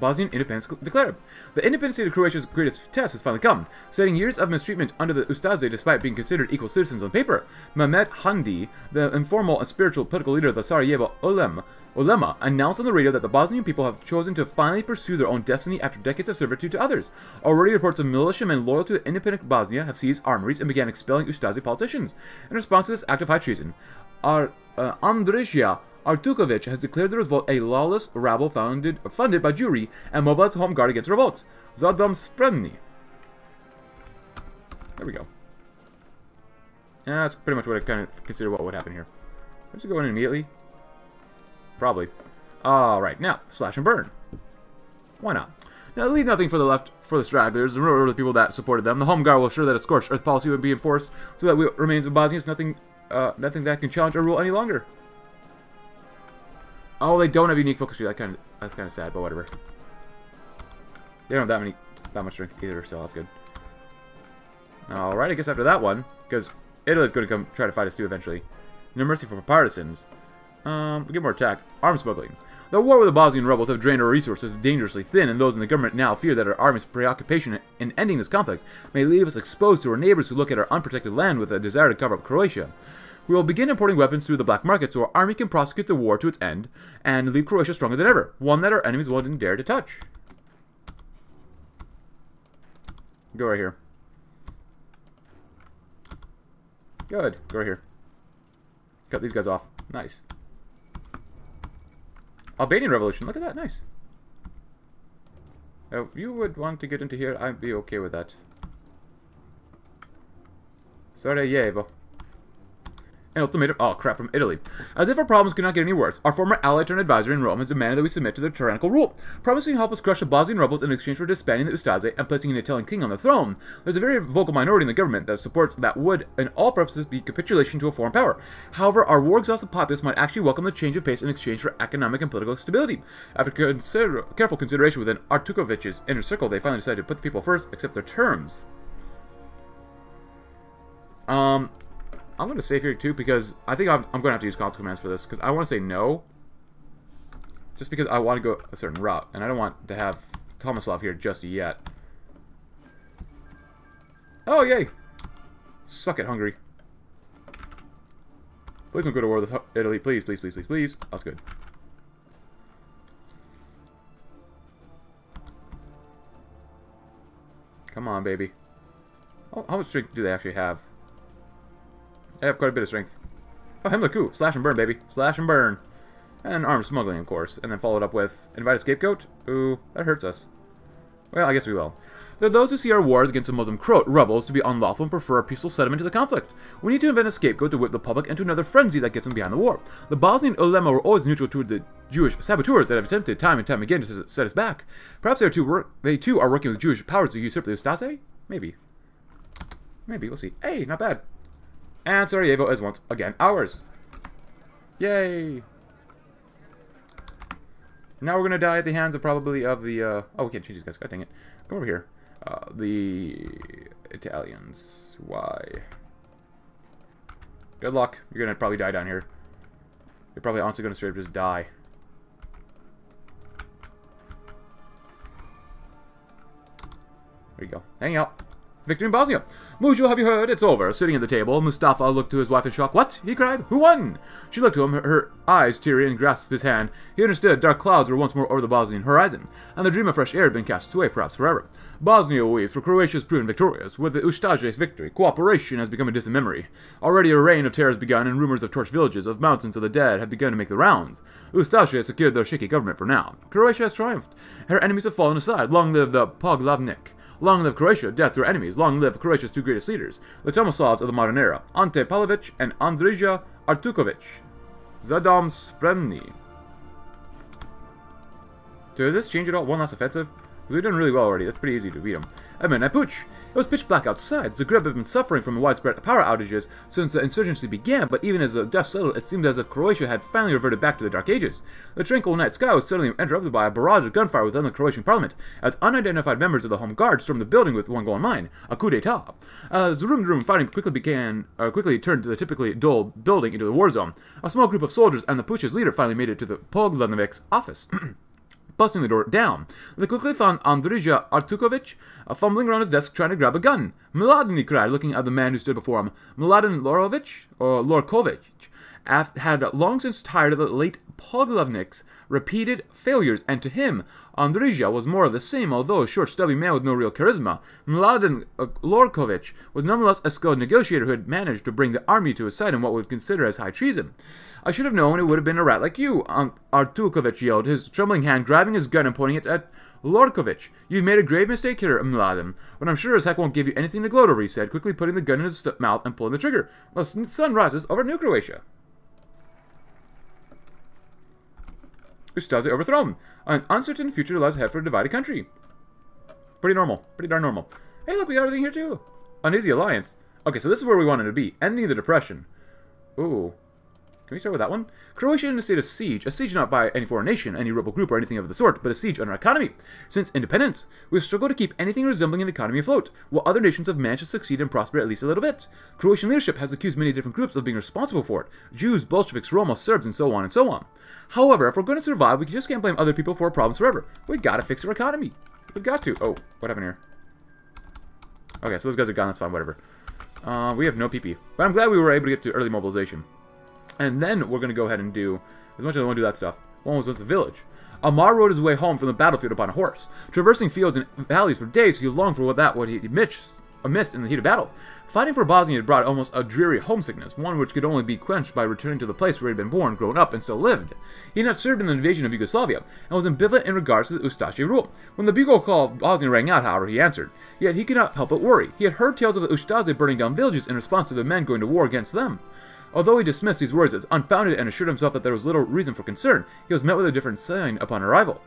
Bosnian independence declared. The independence of Croatia's greatest test has finally come, citing years of mistreatment under the Ustaze despite being considered equal citizens on paper. Mehmet Handi, the informal and spiritual political leader of the Sarajevo Ulema, Ulema announced on the radio that the Bosnian people have chosen to finally pursue their own destiny after decades of servitude to others. Already reports of militiamen loyal to independent Bosnia have seized armories and began expelling Ustazi politicians. In response to this act of high treason, our uh, Andrija Artukovic has declared the revolt a lawless rabble founded, funded by Jewry and mobilized the home guard against revolt. Zadom Spremni. There we go. That's pretty much what I kind of consider what would happen here. Let's go in immediately. Probably. Alright, now, slash and burn. Why not? Now, leave nothing for the left for the stragglers, or the people that supported them. The Home Guard will ensure that a scorched earth policy would be enforced, so that we remains of Bosnia is nothing, uh, nothing that can challenge our rule any longer. Oh, they don't have unique focus tree. That kind of that's kind of sad, but whatever. They don't have that many that much strength either, so that's good. All right, I guess after that one, because Italy's going to come try to fight us too eventually. No mercy for partisans. Um, we get more attack. Arms smuggling. The war with the Bosnian rebels have drained our resources dangerously thin, and those in the government now fear that our army's preoccupation in ending this conflict may leave us exposed to our neighbors who look at our unprotected land with a desire to cover up Croatia. We will begin importing weapons through the black market so our army can prosecute the war to its end and leave Croatia stronger than ever, one that our enemies wouldn't dare to touch. Go right here. Good. Go right here. Cut these guys off. Nice. Albanian Revolution. Look at that. Nice. If you would want to get into here, I'd be okay with that. Sarajevo. An ultimatum, oh crap, from Italy. As if our problems could not get any worse, our former ally turned advisor in Rome has demanded that we submit to their tyrannical rule, promising to help us crush the Bosnian rebels in exchange for disbanding the Ustase and placing an Italian king on the throne. There's a very vocal minority in the government that supports that would, in all purposes, be capitulation to a foreign power. However, our war-exhausted populace might actually welcome the change of pace in exchange for economic and political stability. After consider careful consideration within Artukovic's inner circle, they finally decided to put the people first, accept their terms. Um, I'm going to save here too because I think I'm, I'm going to have to use console commands for this because I want to say no. Just because I want to go a certain route and I don't want to have Tomislav here just yet. Oh, yay! Suck it, Hungary. Please don't go to war with Italy. Please, please, please, please, please. That's good. Come on, baby. How much strength do they actually have? They have quite a bit of strength. Oh, Himmler coup. Slash and burn, baby. Slash and burn. And armed smuggling, of course. And then followed up with invite a scapegoat. Ooh, that hurts us. Well, I guess we will. There are those who see our wars against the Muslim Croat rebels to be unlawful and prefer a peaceful settlement to the conflict. We need to invent a scapegoat to whip the public into another frenzy that gets them behind the war. The Bosnian ulema were always neutral towards the Jewish saboteurs that have attempted time and time again to set us back. Perhaps they, too, they too are working with Jewish powers to usurp the Ustase? Maybe. Maybe, we'll see. Hey, not bad. And Sarajevo is once again ours. Yay! Now we're gonna die at the hands of probably of the, uh, oh, we can't change these guys, god dang it. Come over here. Uh, the Italians. Why? Good luck. You're gonna probably die down here. You're probably honestly gonna straight up just die. There you go. Hang out. Victory in Bosnia. Mujo, have you heard? It's over. Sitting at the table, Mustafa looked to his wife in shock. What? He cried. Who won? She looked to him, her, her eyes teary, and grasped his hand. He understood dark clouds were once more over the Bosnian horizon, and the dream of fresh air had been cast away, perhaps forever. Bosnia weeps, for Croatia has proven victorious. With the Ustase's victory, cooperation has become a distant memory. Already a reign of terror has begun, and rumors of torched villages, of mountains of the dead, have begun to make the rounds. Ustase has secured their shaky government for now. Croatia has triumphed. Her enemies have fallen aside. Long live the Poglavnik. Long live Croatia, death to our enemies. Long live Croatia's two greatest leaders, the Tomislavs of the modern era, Ante Pavlovich and Andrija Artukovic. Za dom Spremni. Does this change at all? One less offensive? We've done really well already. That's pretty easy to beat them. Edmund Putsch. It was pitch black outside. Zagreb had been suffering from widespread power outages since the insurgency began, but even as the dust settled, it seemed as if Croatia had finally reverted back to the Dark Ages. The tranquil night sky was suddenly interrupted by a barrage of gunfire within the Croatian parliament, as unidentified members of the Home Guard stormed the building with one goal in mind, a coup d'etat. As the room-to-room fighting quickly began, uh, quickly turned the typically dull building into a war zone, a small group of soldiers and the Putsch's leader finally made it to the Poglavnik's office. busting the door down. They quickly found Andrija Artukovic uh, fumbling around his desk trying to grab a gun. Mladen, he cried, looking at the man who stood before him. Mladen Lorovic, or Lorkovic, had long since tired of the late Poglavnik's repeated failures, and to him, Andrija was more of the same, although a short, stubby man with no real charisma. Mladen uh, Lorkovic was nonetheless a skilled negotiator who had managed to bring the army to his side in what would consider as high treason. I should have known it would have been a rat like you, um, Artukovic yelled, his trembling hand grabbing his gun and pointing it at Lorkovic. You've made a grave mistake here, Mladen, but I'm sure as heck won't give you anything to gloat over, he said, quickly putting the gun in his mouth and pulling the trigger. The sun rises over New Croatia. Ustase overthrown. An uncertain future lies ahead for a divided country. Pretty normal. Pretty darn normal. Hey, look, we got everything here, too. Uneasy alliance. Okay, so this is where we wanted to be. Ending the depression. Ooh. Can we start with that one? Croatia in a state of siege. A siege not by any foreign nation, any rebel group, or anything of the sort, but a siege on our economy. Since independence, we've struggled to keep anything resembling an economy afloat, while other nations have managed to succeed and prosper at least a little bit. Croatian leadership has accused many different groups of being responsible for it. Jews, Bolsheviks, Roma, Serbs, and so on and so on. However, if we're going to survive, we just can't blame other people for our problems forever. We gotta fix our economy. We've got to. Oh, what happened here? Okay, so those guys are gone, that's fine, whatever. Uh, we have no PP. But I'm glad we were able to get to early mobilization. And then we're going to go ahead and do, as much as I want to do that stuff, one was, the village. Amar rode his way home from the battlefield upon a horse. Traversing fields and valleys for days, he longed for what that what he missed, uh, missed in the heat of battle. Fighting for Bosnia had brought almost a dreary homesickness, one which could only be quenched by returning to the place where he had been born, grown up, and still lived. He had not served in the invasion of Yugoslavia, and was ambivalent in regards to the Ustashi rule. When the bugle call of Bosnia rang out, however, he answered. Yet he could not help but worry. He had heard tales of the Ustase burning down villages in response to the men going to war against them. Although he dismissed these words as unfounded and assured himself that there was little reason for concern, he was met with a different sign upon arrival.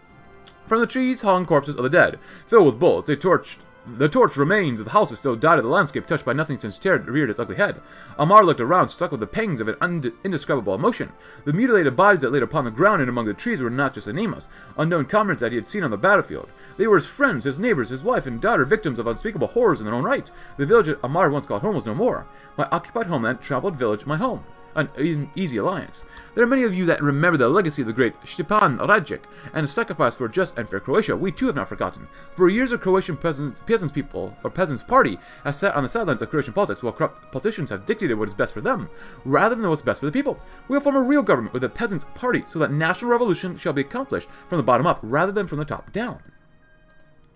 From the trees hung corpses of the dead, filled with bullets. They torched the torch remains of the houses still dotted the landscape, touched by nothing since terror reared its ugly head. Ammar looked around, struck with the pangs of an indescribable emotion. The mutilated bodies that laid upon the ground and among the trees were not just Anima's, unknown comrades that he had seen on the battlefield. They were his friends, his neighbors, his wife and daughter, victims of unspeakable horrors in their own right. The village Ammar once called home was no more. My occupied homeland, trampled village, my home an easy alliance. There are many of you that remember the legacy of the great Stepan Radic and his sacrifice for just and fair Croatia. We too have not forgotten. For years, a Croatian peasants, peasants people or peasants party has sat on the sidelines of Croatian politics, while corrupt politicians have dictated what is best for them, rather than what's best for the people. We will form a real government with a peasants' party, so that national revolution shall be accomplished from the bottom up, rather than from the top down.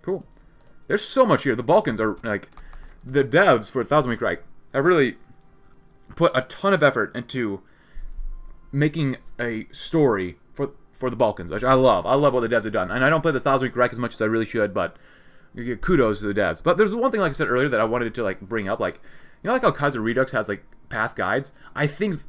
Cool. There's so much here. The Balkans are like the devs for a Thousand Week Reich. I really put a ton of effort into making a story for for the Balkans, which I love. I love what the devs have done, and I don't play the Thousand Week Reich as much as I really should, but kudos to the devs. But there's one thing, like I said earlier, that I wanted to like bring up, like you know, like how Kaiser Redux has like path guides. I think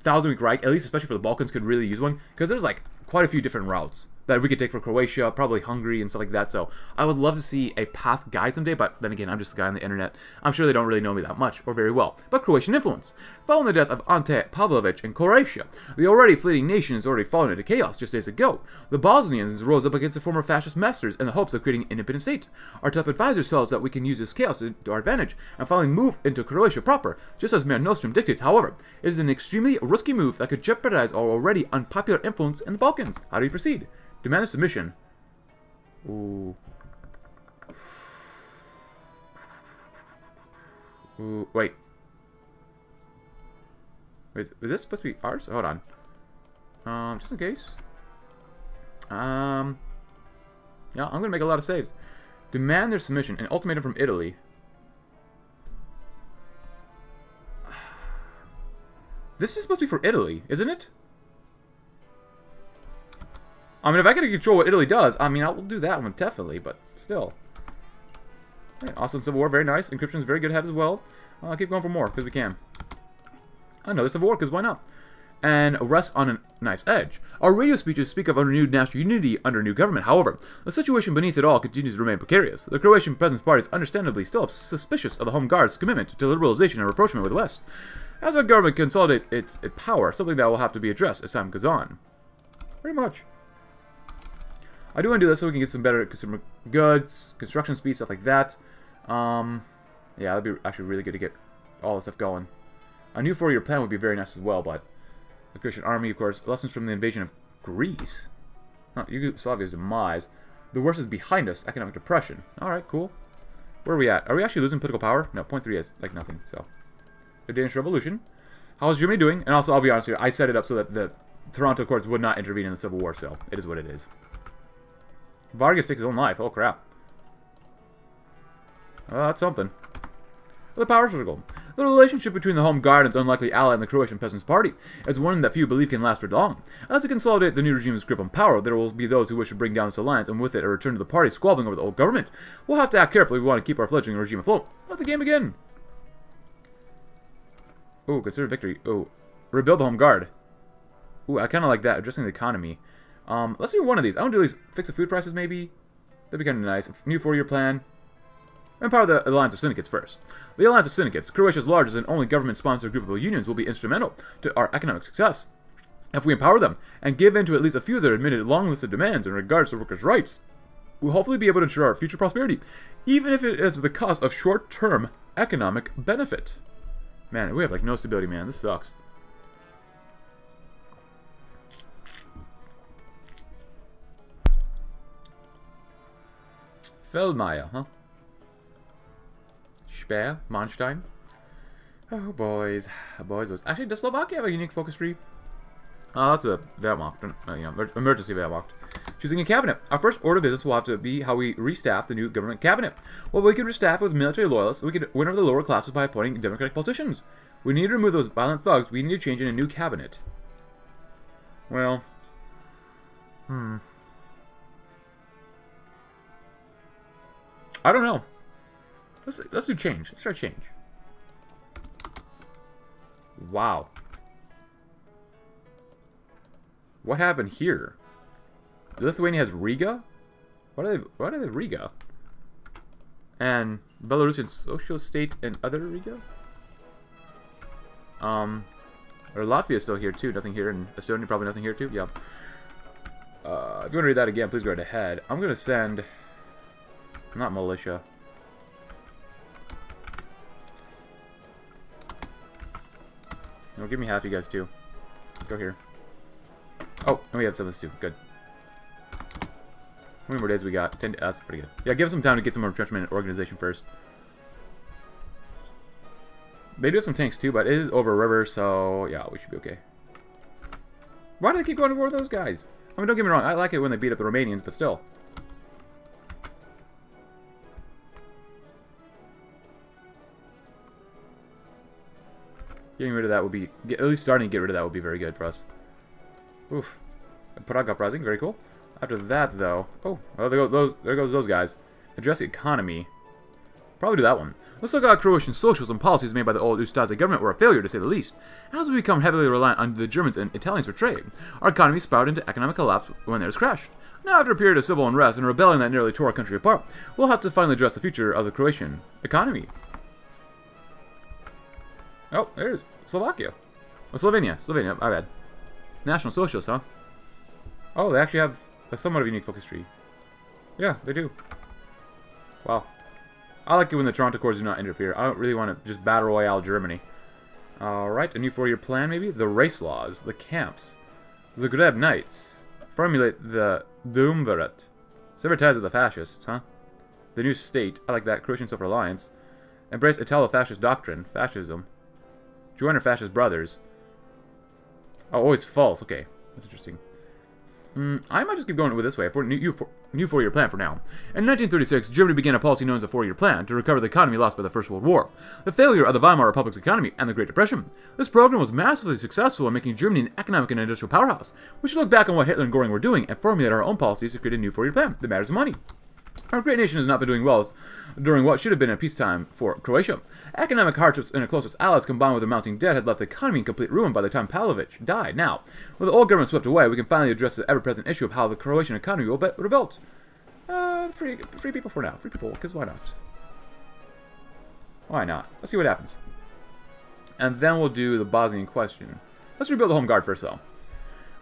Thousand Week Reich, at least especially for the Balkans, could really use one because there's like quite a few different routes that we could take for Croatia, probably Hungary and stuff like that. So I would love to see a path guide someday, but then again, I'm just a guy on the internet. I'm sure they don't really know me that much or very well. But Croatian influence. Following the death of Ante Pavlovich in Croatia, the already fleeting nation has already fallen into chaos just days ago. The Bosnians rose up against the former fascist masters in the hopes of creating an independent state. Our top advisors tell us that we can use this chaos to our advantage and finally move into Croatia proper, just as Mare Nostrum dictates. However, it is an extremely risky move that could jeopardize our already unpopular influence in the Balkans. How do we proceed? Demand a submission. Ooh. Ooh, wait. Wait, is this supposed to be ours? Hold on. Um, just in case. Um, yeah, I'm gonna make a lot of saves. Demand their submission. An ultimatum from Italy. This is supposed to be for Italy, isn't it? I mean, if I can control what Italy does, I mean, I will do that one, definitely, but still. Right, awesome Civil War, very nice. Encryption is very good to have as well. Uh, keep going for more, because we can. Another Civil War, because why not? And rest on a nice edge. Our radio speeches speak of renewed national unity under new government. However, the situation beneath it all continues to remain precarious. The Croatian Peasants' Party is understandably still suspicious of the Home Guard's commitment to liberalization and rapprochement with the West. As our government consolidates its power, something that will have to be addressed as time goes on. Pretty much. I do want to do this so we can get some better consumer goods, construction speed, stuff like that. Um, yeah, that'd be actually really good to get all this stuff going. A new four-year plan would be very nice as well, but the Christian army, of course, lessons from the invasion of Greece. Yugoslavia's demise. The worst is behind us, economic depression. Alright, cool. Where are we at? Are we actually losing political power? No, 0.3 is like nothing, so. The Danish Revolution. How's Germany doing? And also, I'll be honest here, I set it up so that the Toronto Accords would not intervene in the Civil War, so it is what it is. Vargas takes his own life. Oh, crap. Oh, that's something. The power struggle. The relationship between the Home Guard and its unlikely ally in the Croatian Peasants' Party is one that few believe can last for long. As we consolidate the new regime's grip on power, there will be those who wish to bring down this alliance and with it a return to the party squabbling over the old government. We'll have to act carefully if we want to keep our fledgling regime afloat. Let the game begin. Ooh, consider victory. Ooh. Rebuild the Home Guard. Ooh, I kind of like that. Addressing the economy. Um, let's do one of these. I want to do these fix the food prices, maybe. That'd be kind of nice. New four-year plan. Of the Alliance of Syndicates first. The Alliance of Syndicates, Croatia's largest and only government-sponsored group of unions, will be instrumental to our economic success. If we empower them, and give in to at least a few of their admitted long list of demands in regards to workers' rights, we'll hopefully be able to ensure our future prosperity, even if it is at the cost of short-term economic benefit. Man, we have like no stability, man. This sucks. Feldmeier, huh? Speer, Manstein. Oh, boys. Boys, boys. Actually, does Slovakia have a unique focus tree? Oh, that's a Wehrmacht, uh, you know, emergency Wehrmacht. Choosing a cabinet. Our first order of business will have to be how we restaff the new government cabinet. Well, we could restaff with military loyalists. We could win over the lower classes by appointing democratic politicians. We need to remove those violent thugs. We need to change in a new cabinet. Well, hmm. I don't know. Let's let's do change. Let's try change. Wow. What happened here? Lithuania has Riga? What are they? What are they Riga? And Belarusian social state and other Riga? Um, or Latvia still here too. Nothing here, and Estonia probably nothing here too. Yep. Uh, if you want to read that again, please go right ahead. I'm gonna send, not militia. No, give me half, you guys too. Go here. Oh, and we have some of this too. Good. How many more days we got? Ten. That's pretty good. Yeah, give us some time to get some more retrenchment and organization first. They do have some tanks too, but it is over a river, so yeah, we should be okay. Why do they keep going to war with those guys? I mean, don't get me wrong, I like it when they beat up the Romanians, but still. Getting rid of that would be, at least starting to get rid of that would be very good for us. Oof. Prague uprising, very cool. After that, though, oh, well, there, go those, there goes those guys. Address the economy. Probably do that one. Let's look at Croatian socialism policies made by the old Ustaze government were a failure, to say the least. As we become heavily reliant on the Germans and Italians for trade, our economy spiraled into economic collapse when theirs crashed. Now, after a period of civil unrest and rebellion that nearly tore our country apart, we'll have to finally address the future of the Croatian economy. Oh, there's Slovakia. Oh, Slovenia. Slovenia, my bad. National Socialists, huh? Oh, they actually have a somewhat of unique focus tree. Yeah, they do. Wow. I like it when the Toronto Accords do not interfere. I don't really want to just battle royale Germany. Alright, a new four-year plan maybe? The race laws, the camps, the Zagreb Knights, formulate the Duumvirate, sever ties with the fascists, huh? The new state, I like that, Croatian Self-Reliance, embrace Italo-fascist doctrine, fascism, join our fascist brothers. Oh, oh, it's false, okay, that's interesting. Mm, I might just keep going with this way for new, new four-year plan for now. In 1936, Germany began a policy known as a four-year plan to recover the economy lost by the First World War, the failure of the Weimar Republic's economy, and the Great Depression. This program was massively successful in making Germany an economic and industrial powerhouse. We should look back on what Hitler and Goring were doing and formulate our own policies to create a new four-year plan that matters money. Our great nation has not been doing well during what should have been a peacetime for Croatia. Economic hardships and our closest allies combined with the mounting debt had left the economy in complete ruin by the time Pavlovich died. Now, with the old government swept away, we can finally address the ever-present issue of how the Croatian economy will be rebuilt. Uh, free, free people for now. Free people, because why not? Why not? Let's see what happens. And then we'll do the Bosnian question. Let's rebuild the home guard first, though.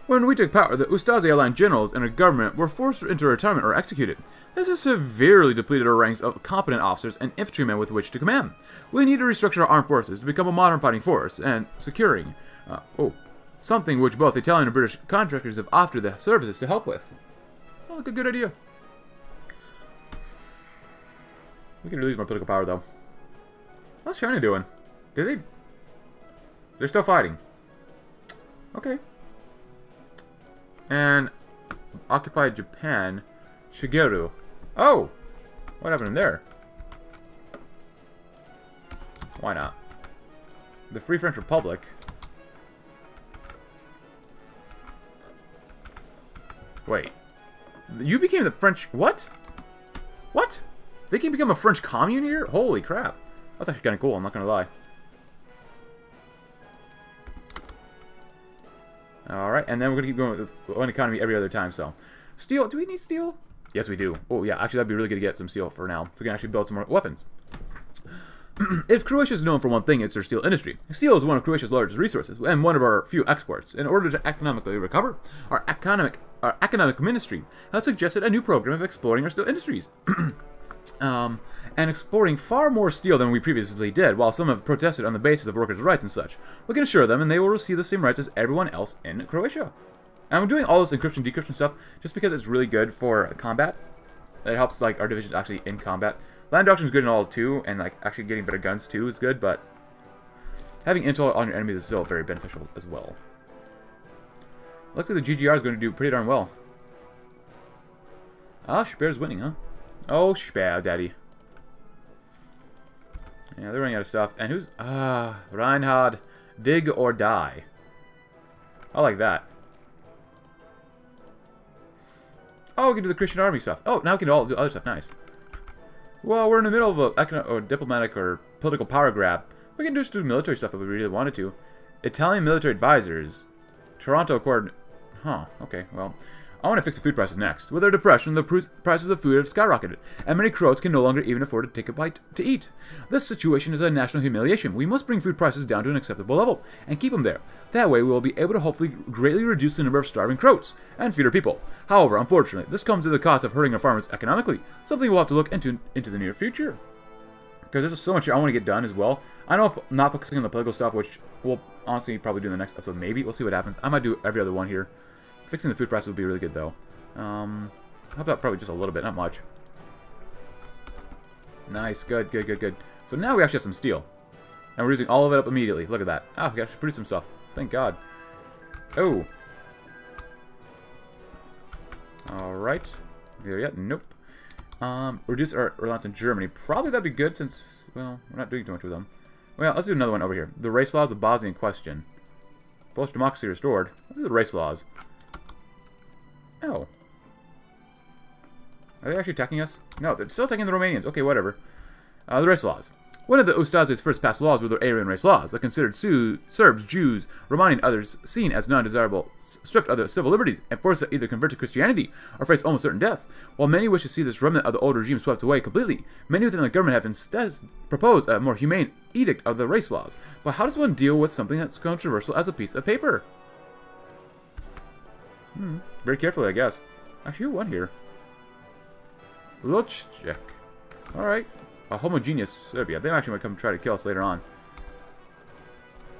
When we took power, the Ustazi-aligned generals and a government were forced into retirement or executed. This has severely depleted our ranks of competent officers and infantrymen with which to command. We need to restructure our armed forces to become a modern fighting force and securing, uh, oh, something which both Italian and British contractors have offered the services to help with. Sounds like a good idea. We can release more political power, though. What's China doing? Did they... They're still fighting. Okay. And occupied Japan, Shigeru. Oh! What happened in there? Why not? The Free French Republic. Wait. You became the French... What? What? They can become a French commune here? Holy crap. That's actually kind of cool, I'm not going to lie. Alright, and then we're going to keep going with one economy every other time, so. Steel, do we need steel? Yes, we do. Oh, yeah, actually, that'd be really good to get some steel for now, so we can actually build some more weapons. if Croatia is known for one thing, it's their steel industry. Steel is one of Croatia's largest resources, and one of our few exports. In order to economically recover, our economic, our economic ministry has suggested a new program of exploring our steel industries. um, and exporting far more steel than we previously did, while some have protested on the basis of workers' rights and such. We can assure them, and they will receive the same rights as everyone else in Croatia. And I'm doing all this encryption, decryption stuff just because it's really good for combat. It helps like our divisions actually in combat. Land doctrine is good and all too, and like actually getting better guns too is good, but having intel on your enemies is still very beneficial as well. Looks like the GGR is going to do pretty darn well. Ah, Speer's winning, huh? Oh, Speer, daddy. Yeah, they're running out of stuff. And who's... Ah, uh, Reinhard. Dig or die. I like that. Oh, we can do the Christian army stuff. Oh, now we can do all the other stuff. Nice. Well, we're in the middle of a economic or diplomatic or political power grab. We can just do military stuff if we really wanted to. Italian military advisors. Toronto Accord. Huh, okay, well... I want to fix the food prices next. With our depression, the prices of food have skyrocketed, and many Croats can no longer even afford to take a bite to eat. This situation is a national humiliation. We must bring food prices down to an acceptable level, and keep them there. That way, we will be able to hopefully greatly reduce the number of starving Croats, and feed our people. However, unfortunately, this comes at the cost of hurting our farmers economically, something we'll have to look into into the near future. Because there's so much I want to get done as well. I know I'm not focusing on the political stuff, which we'll honestly probably do in the next episode, maybe. We'll see what happens. I might do every other one here. Fixing the food price would be really good, though. Um, how about probably just a little bit, not much. Nice, good, good, good, good. So now we actually have some steel. And we're using all of it up immediately. Look at that. Ah, we actually produce some stuff. Thank God. Oh. Alright. There yet? Nope. Um, reduce our reliance on Germany. Probably that'd be good since, well, we're not doing too much with them. Well, let's do another one over here. The race laws of Bosnia in question. Polish democracy restored. Let's do the race laws. Oh. Are they actually attacking us? No, they're still attacking the Romanians. Okay, whatever. Uh, the race laws. One of the Ustazes first passed laws were the Aryan race laws that considered Su Serbs, Jews, Romani, and others seen as non-desirable, stripped of their civil liberties, and forced to either convert to Christianity or face almost certain death. While many wish to see this remnant of the old regime swept away completely, many within the government have instead proposed a more humane edict of the race laws. But how does one deal with something that's controversial as a piece of paper? Hmm, very carefully, I guess. Actually, won here? Luchek. Alright. A homogeneous Serbia. They actually might come try to kill us later on.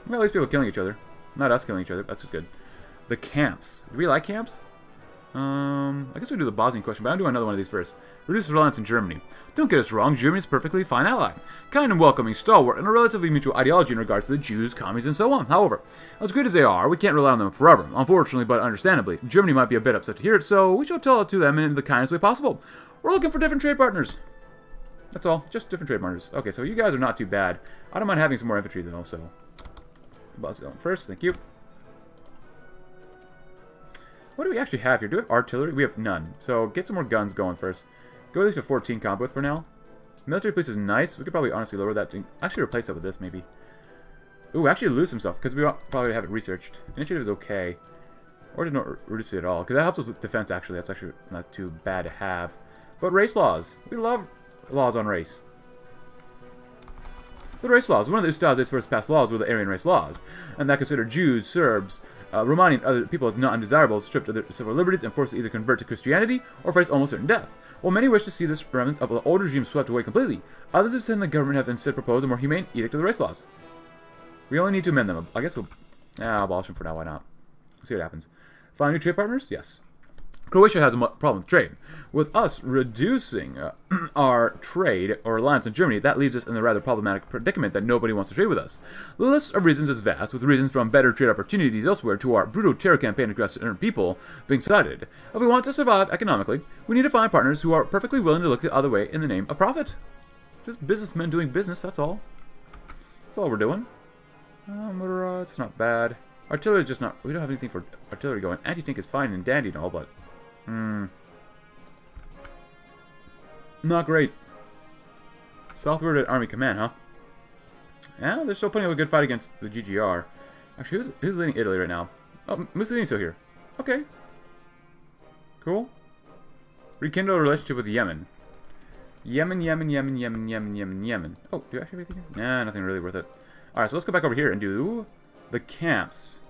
Well, at least people killing each other. Not us killing each other. That's just good. The camps. Do we like camps? Um, Um, I guess we do the Bosnian question, but I'm doing another one of these first. Reduce reliance on Germany. Don't get us wrong, Germany is a perfectly fine ally. Kind and welcoming, stalwart, and a relatively mutual ideology in regards to the Jews, commies, and so on. However, as great as they are, we can't rely on them forever. Unfortunately, but understandably, Germany might be a bit upset to hear it, so we shall tell it to them in the kindest way possible. We're looking for different trade partners. That's all. Just different trade partners. Okay, so you guys are not too bad. I don't mind having some more infantry, though, so... Going first, thank you. What do we actually have here? Do we have artillery? We have none. So get some more guns going first. Go at least a 14 combat for now. Military police is nice. We could probably honestly lower that to actually replace that with this maybe. Ooh, actually lose some stuff because we probably have it researched. Initiative is okay. Or did not reduce it at all because that helps with defense actually. That's actually not too bad to have. But race laws. We love laws on race. The race laws. One of the Ustazes first passed laws were the Aryan race laws, and that considered Jews, Serbs, uh, Romani other people as not undesirable, stripped of their civil liberties, and forced to either convert to Christianity or face almost certain death. While many wish to see this remnant of the old regime swept away completely, others within the government have instead proposed a more humane edict of the race laws. We only need to amend them. I guess we'll... Ah, abolish them for now, why not? see what happens. Find new trade partners? Yes. Croatia has a problem with trade. With us reducing uh, our trade or reliance on Germany, that leaves us in the rather problematic predicament that nobody wants to trade with us. The list of reasons is vast, with reasons from better trade opportunities elsewhere to our brutal terror campaign against our people being cited. If we want to survive economically, we need to find partners who are perfectly willing to look the other way in the name of profit. Just businessmen doing business, that's all. That's all we're doing. Um, uh, it's not bad. Artillery is just not... We don't have anything for artillery going. Anti-tank is fine and dandy and all, but Hmm. Not great. Southward at Army Command, huh? Yeah, they're still putting up a good fight against the GGR. Actually, who's, who's leading Italy right now? Oh, Mussolini's still here. Okay. Cool. Rekindle a relationship with Yemen. Yemen, Yemen, Yemen, Yemen, Yemen, Yemen, Yemen. Oh, do I actually have anything here? Nah, nothing really worth it. Alright, so let's go back over here and do the camps.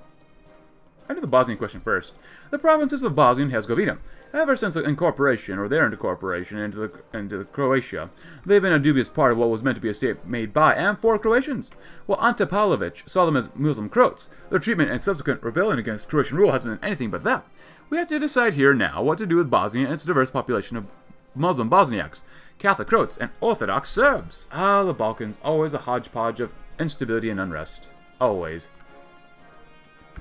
I do the Bosnian question first. The provinces of Bosnia and Herzegovina, ever since the incorporation, or their incorporation, into, the, into Croatia, they've been a dubious part of what was meant to be a state made by and for Croatians. While Ante Pavlović saw them as Muslim Croats, their treatment and subsequent rebellion against Croatian rule has been anything but that. We have to decide here now what to do with Bosnia and its diverse population of Muslim Bosniaks, Catholic Croats, and Orthodox Serbs. Ah, the Balkans, always a hodgepodge of instability and unrest. Always.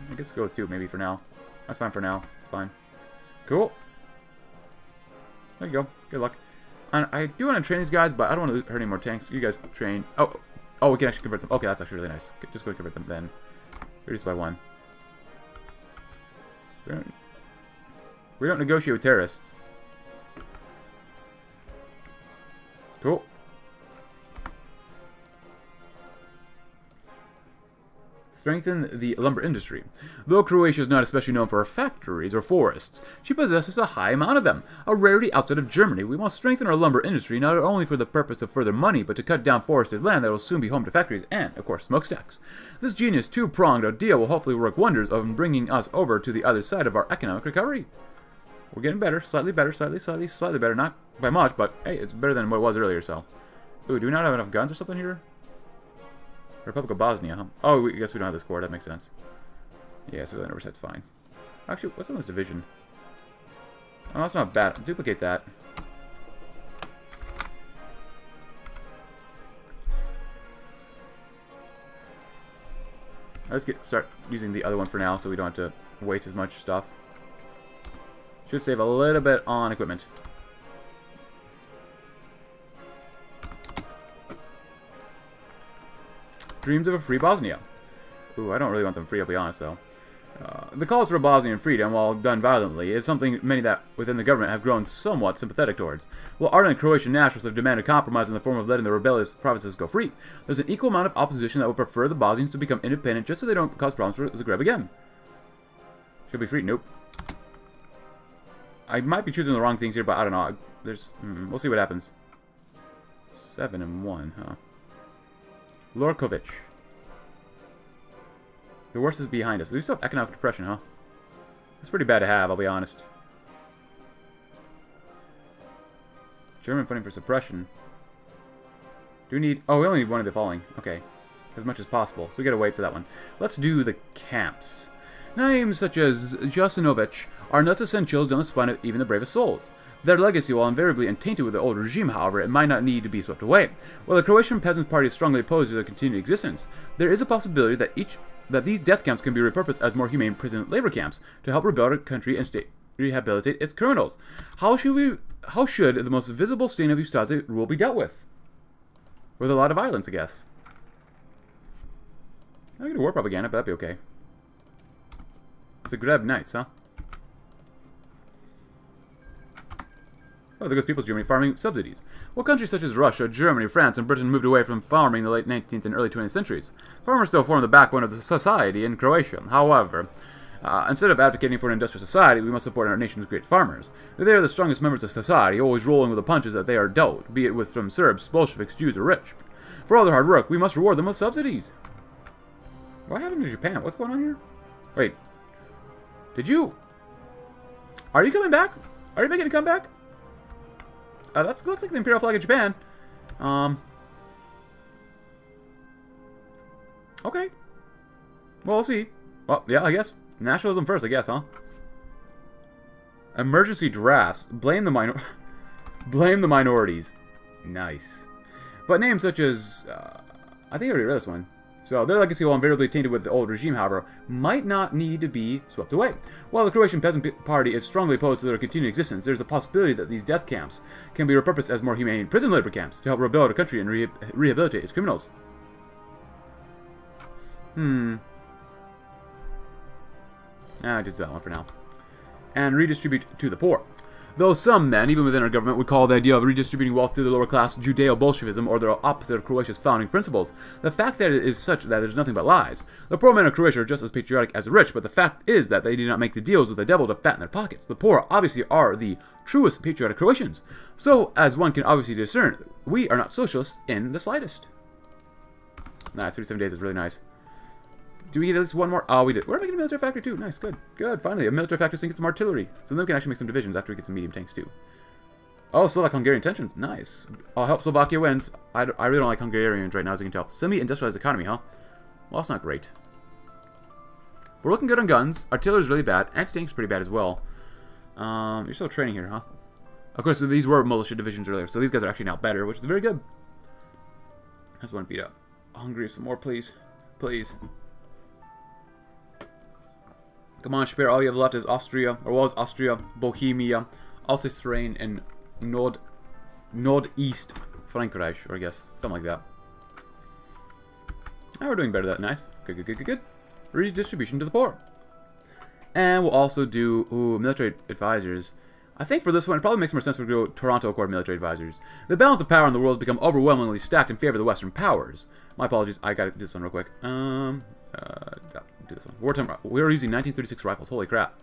I guess we'll go with two, maybe, for now. That's fine for now. It's fine. Cool. There you go. Good luck. And I do want to train these guys, but I don't want to hurt any more tanks. You guys train. Oh, oh, we can actually convert them. Okay, that's actually really nice. Just go convert them then. Reduce by one. We don't, we don't negotiate with terrorists. Cool. Strengthen the lumber industry. Though Croatia is not especially known for her factories or forests, she possesses a high amount of them, a rarity outside of Germany. We must strengthen our lumber industry not only for the purpose of further money, but to cut down forested land that will soon be home to factories and, of course, smokestacks. This genius two-pronged idea will hopefully work wonders of bringing us over to the other side of our economic recovery. We're getting better, slightly better, slightly, slightly, slightly better. Not by much, but hey, it's better than what it was earlier, so. Ooh, do we not have enough guns or something here? Republic of Bosnia, huh? Oh, we, I guess we don't have this core. That makes sense. Yeah, so that overset's fine. Actually, what's on this division? Oh, that's not bad. Duplicate that. Let's get start using the other one for now so we don't have to waste as much stuff. Should save a little bit on equipment. Dreams of a free Bosnia. Ooh, I don't really want them free, I'll be honest, though. Uh, the calls for Bosnian freedom, while done violently, is something many that within the government have grown somewhat sympathetic towards. While ardent Croatian nationalists have demanded compromise in the form of letting the rebellious provinces go free, there's an equal amount of opposition that would prefer the Bosnians to become independent just so they don't cause problems for Zagreb again. Should be free? Nope. I might be choosing the wrong things here, but I don't know. There's, hmm, we'll see what happens. Seven and one, huh? Lorkovic. The worst is behind us. We still have economic depression, huh? That's pretty bad to have, I'll be honest. German funding for suppression. Do we need... Oh, we only need one of the following. Okay. As much as possible. So we gotta wait for that one. Let's do the camps. Names such as Jasenovac are not essentials down the spine of even the bravest souls. Their legacy, while invariably untainted with the old regime, however, it might not need to be swept away. While the Croatian Peasants' Party is strongly opposed to their continued existence, there is a possibility that each that these death camps can be repurposed as more humane prison labor camps to help rebuild a country and state rehabilitate its criminals. How should we how should the most visible stain of Ustase rule be dealt with? With a lot of violence, I guess. I get a war propaganda, but that'd be okay. Zagreb Knights, huh? Oh, goes People's Germany farming subsidies. Well, countries such as Russia, Germany, France, and Britain moved away from farming in the late 19th and early 20th centuries. Farmers still form the backbone of the society in Croatia. However, uh, instead of advocating for an industrial society, we must support our nation's great farmers. They are the strongest members of society, always rolling with the punches that they are dealt, be it with from Serbs, Bolsheviks, Jews, or rich. For all their hard work, we must reward them with subsidies. What happened to Japan? What's going on here? Wait, did you... Are you coming back? Are you making a comeback? Uh, that looks like the Imperial flag of Japan. Um... Okay. Well, we'll see. Well, yeah, I guess. Nationalism first, I guess, huh? Emergency drafts. Blame the minor... Blame the minorities. Nice. But names such as... Uh, I think I already read this one. So their legacy, while invariably tainted with the old regime, however, might not need to be swept away. While the Croatian Peasant Party is strongly opposed to their continued existence, there's a possibility that these death camps can be repurposed as more humane prison labor camps to help rebuild a country and re rehabilitate its criminals. Hmm. Ah, just that one for now. And redistribute to the poor. Though some men, even within our government, would call the idea of redistributing wealth to the lower class Judeo-Bolshevism or the opposite of Croatia's founding principles, the fact that it is such that there's nothing but lies. The poor men of Croatia are just as patriotic as the rich, but the fact is that they did not make the deals with the devil to fatten their pockets. The poor obviously are the truest patriotic Croatians. So, as one can obviously discern, we are not socialists in the slightest. Nice, 37 days is really nice. Do we get at least one more? Oh, we did. We're making a military factory too. Nice, good. Good, finally. A military factory so we can get some artillery. So then we can actually make some divisions after we get some medium tanks too. Oh, Slovak-Hungarian tensions. Nice. I'll help Slovakia win. I, I really don't like Hungarians right now, as you can tell. Semi-industrialized economy, huh? Well, that's not great. We're looking good on guns. Artillery is really bad. Anti-tank's pretty bad as well. Um, you're still training here, huh? Of course, so these were militia divisions earlier, so these guys are actually now better, which is very good. That's one beat up. Hungary, some more, please. Please. Come on, Speer, all you have left is Austria, or was Austria, Bohemia, Alsace-Lorraine, and Nord, Northeast Frankreich, or I guess, something like that. Now we're doing better than that. Nice. Good, good, good, good, good. Redistribution to the poor. And we'll also do, ooh, military advisors. I think for this one, it probably makes more sense to go Toronto Accord military advisors. The balance of power in the world has become overwhelmingly stacked in favor of the Western powers. My apologies, I gotta do this one real quick. Um, uh, wartime. We are using 1936 rifles. Holy crap!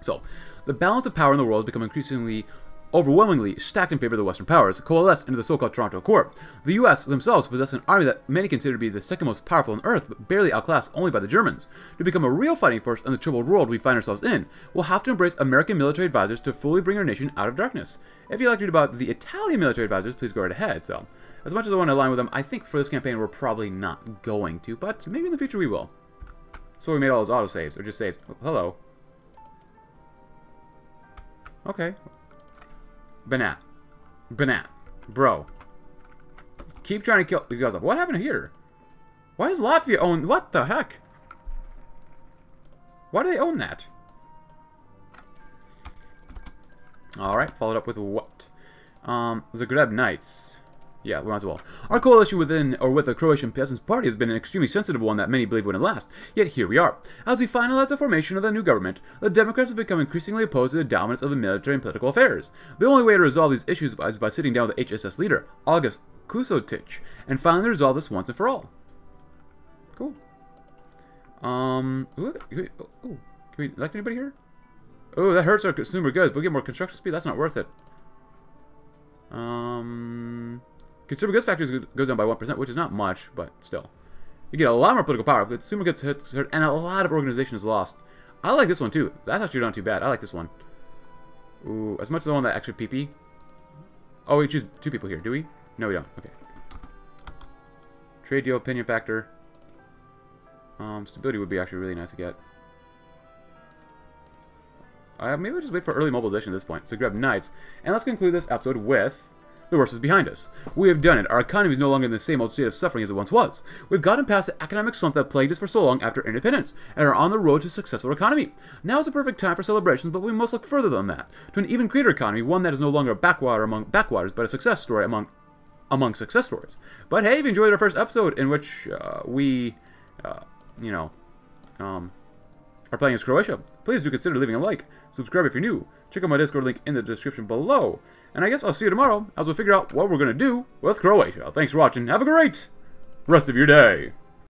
So, the balance of power in the world has become increasingly overwhelmingly stacked in favor of the Western powers, coalesced into the so-called Toronto Accord. The US themselves possess an army that many consider to be the second most powerful on Earth, but barely outclassed only by the Germans. To become a real fighting force in the troubled world we find ourselves in, we'll have to embrace American military advisors to fully bring our nation out of darkness. If you'd like to read about the Italian military advisors, please go right ahead. So, as much as I want to align with them, I think for this campaign we're probably not going to, but maybe in the future we will. That's we made all those autosaves, or just saves. Oh, hello. Okay, Banat. Banat. Bro. Keep trying to kill these guys off. What happened here? Why does Latvia own... What the heck? Why do they own that? Alright, followed up with what? Um, Zagreb Knights. Yeah, we might as well. Our coalition within or with the Croatian Peasants' Party has been an extremely sensitive one that many believe wouldn't last. Yet here we are. As we finalize the formation of the new government, the Democrats have become increasingly opposed to the dominance of the military and political affairs. The only way to resolve these issues is by sitting down with the HSS leader, August Košutić, and finally resolve this once and for all. Cool. Um, ooh, ooh, can we elect anybody here? Oh, that hurts our consumer goods, but we get more construction speed. That's not worth it. Um, Consumer goods factors goes down by 1%, which is not much, but still. You get a lot more political power. Consumer goods hits, and a lot of organization is lost. I like this one, too. That's actually not too bad. I like this one. Ooh, as much as the one that extra PP. Oh, we choose two people here, do we? No, we don't. Okay. Trade deal, opinion factor. Um, stability would be actually really nice to get. Uh, maybe we'll just wait for early mobilization at this point. Zagreb Knights. And let's conclude this episode with the worst is behind us. We have done it. Our economy is no longer in the same old state of suffering as it once was. We've gotten past the economic slump that plagued us for so long after independence, and are on the road to a successful economy. Now is a perfect time for celebrations, but we must look further than that, to an even greater economy, one that is no longer a backwater among backwaters, but a success story among among success stories. But hey, if you enjoyed our first episode in which uh, we, uh, you know, um, are playing as Croatia, please do consider leaving a like. Subscribe if you're new. Check out my Discord link in the description below. And I guess I'll see you tomorrow as we figure out what we're going to do with Croatia. Thanks for watching. Have a great rest of your day.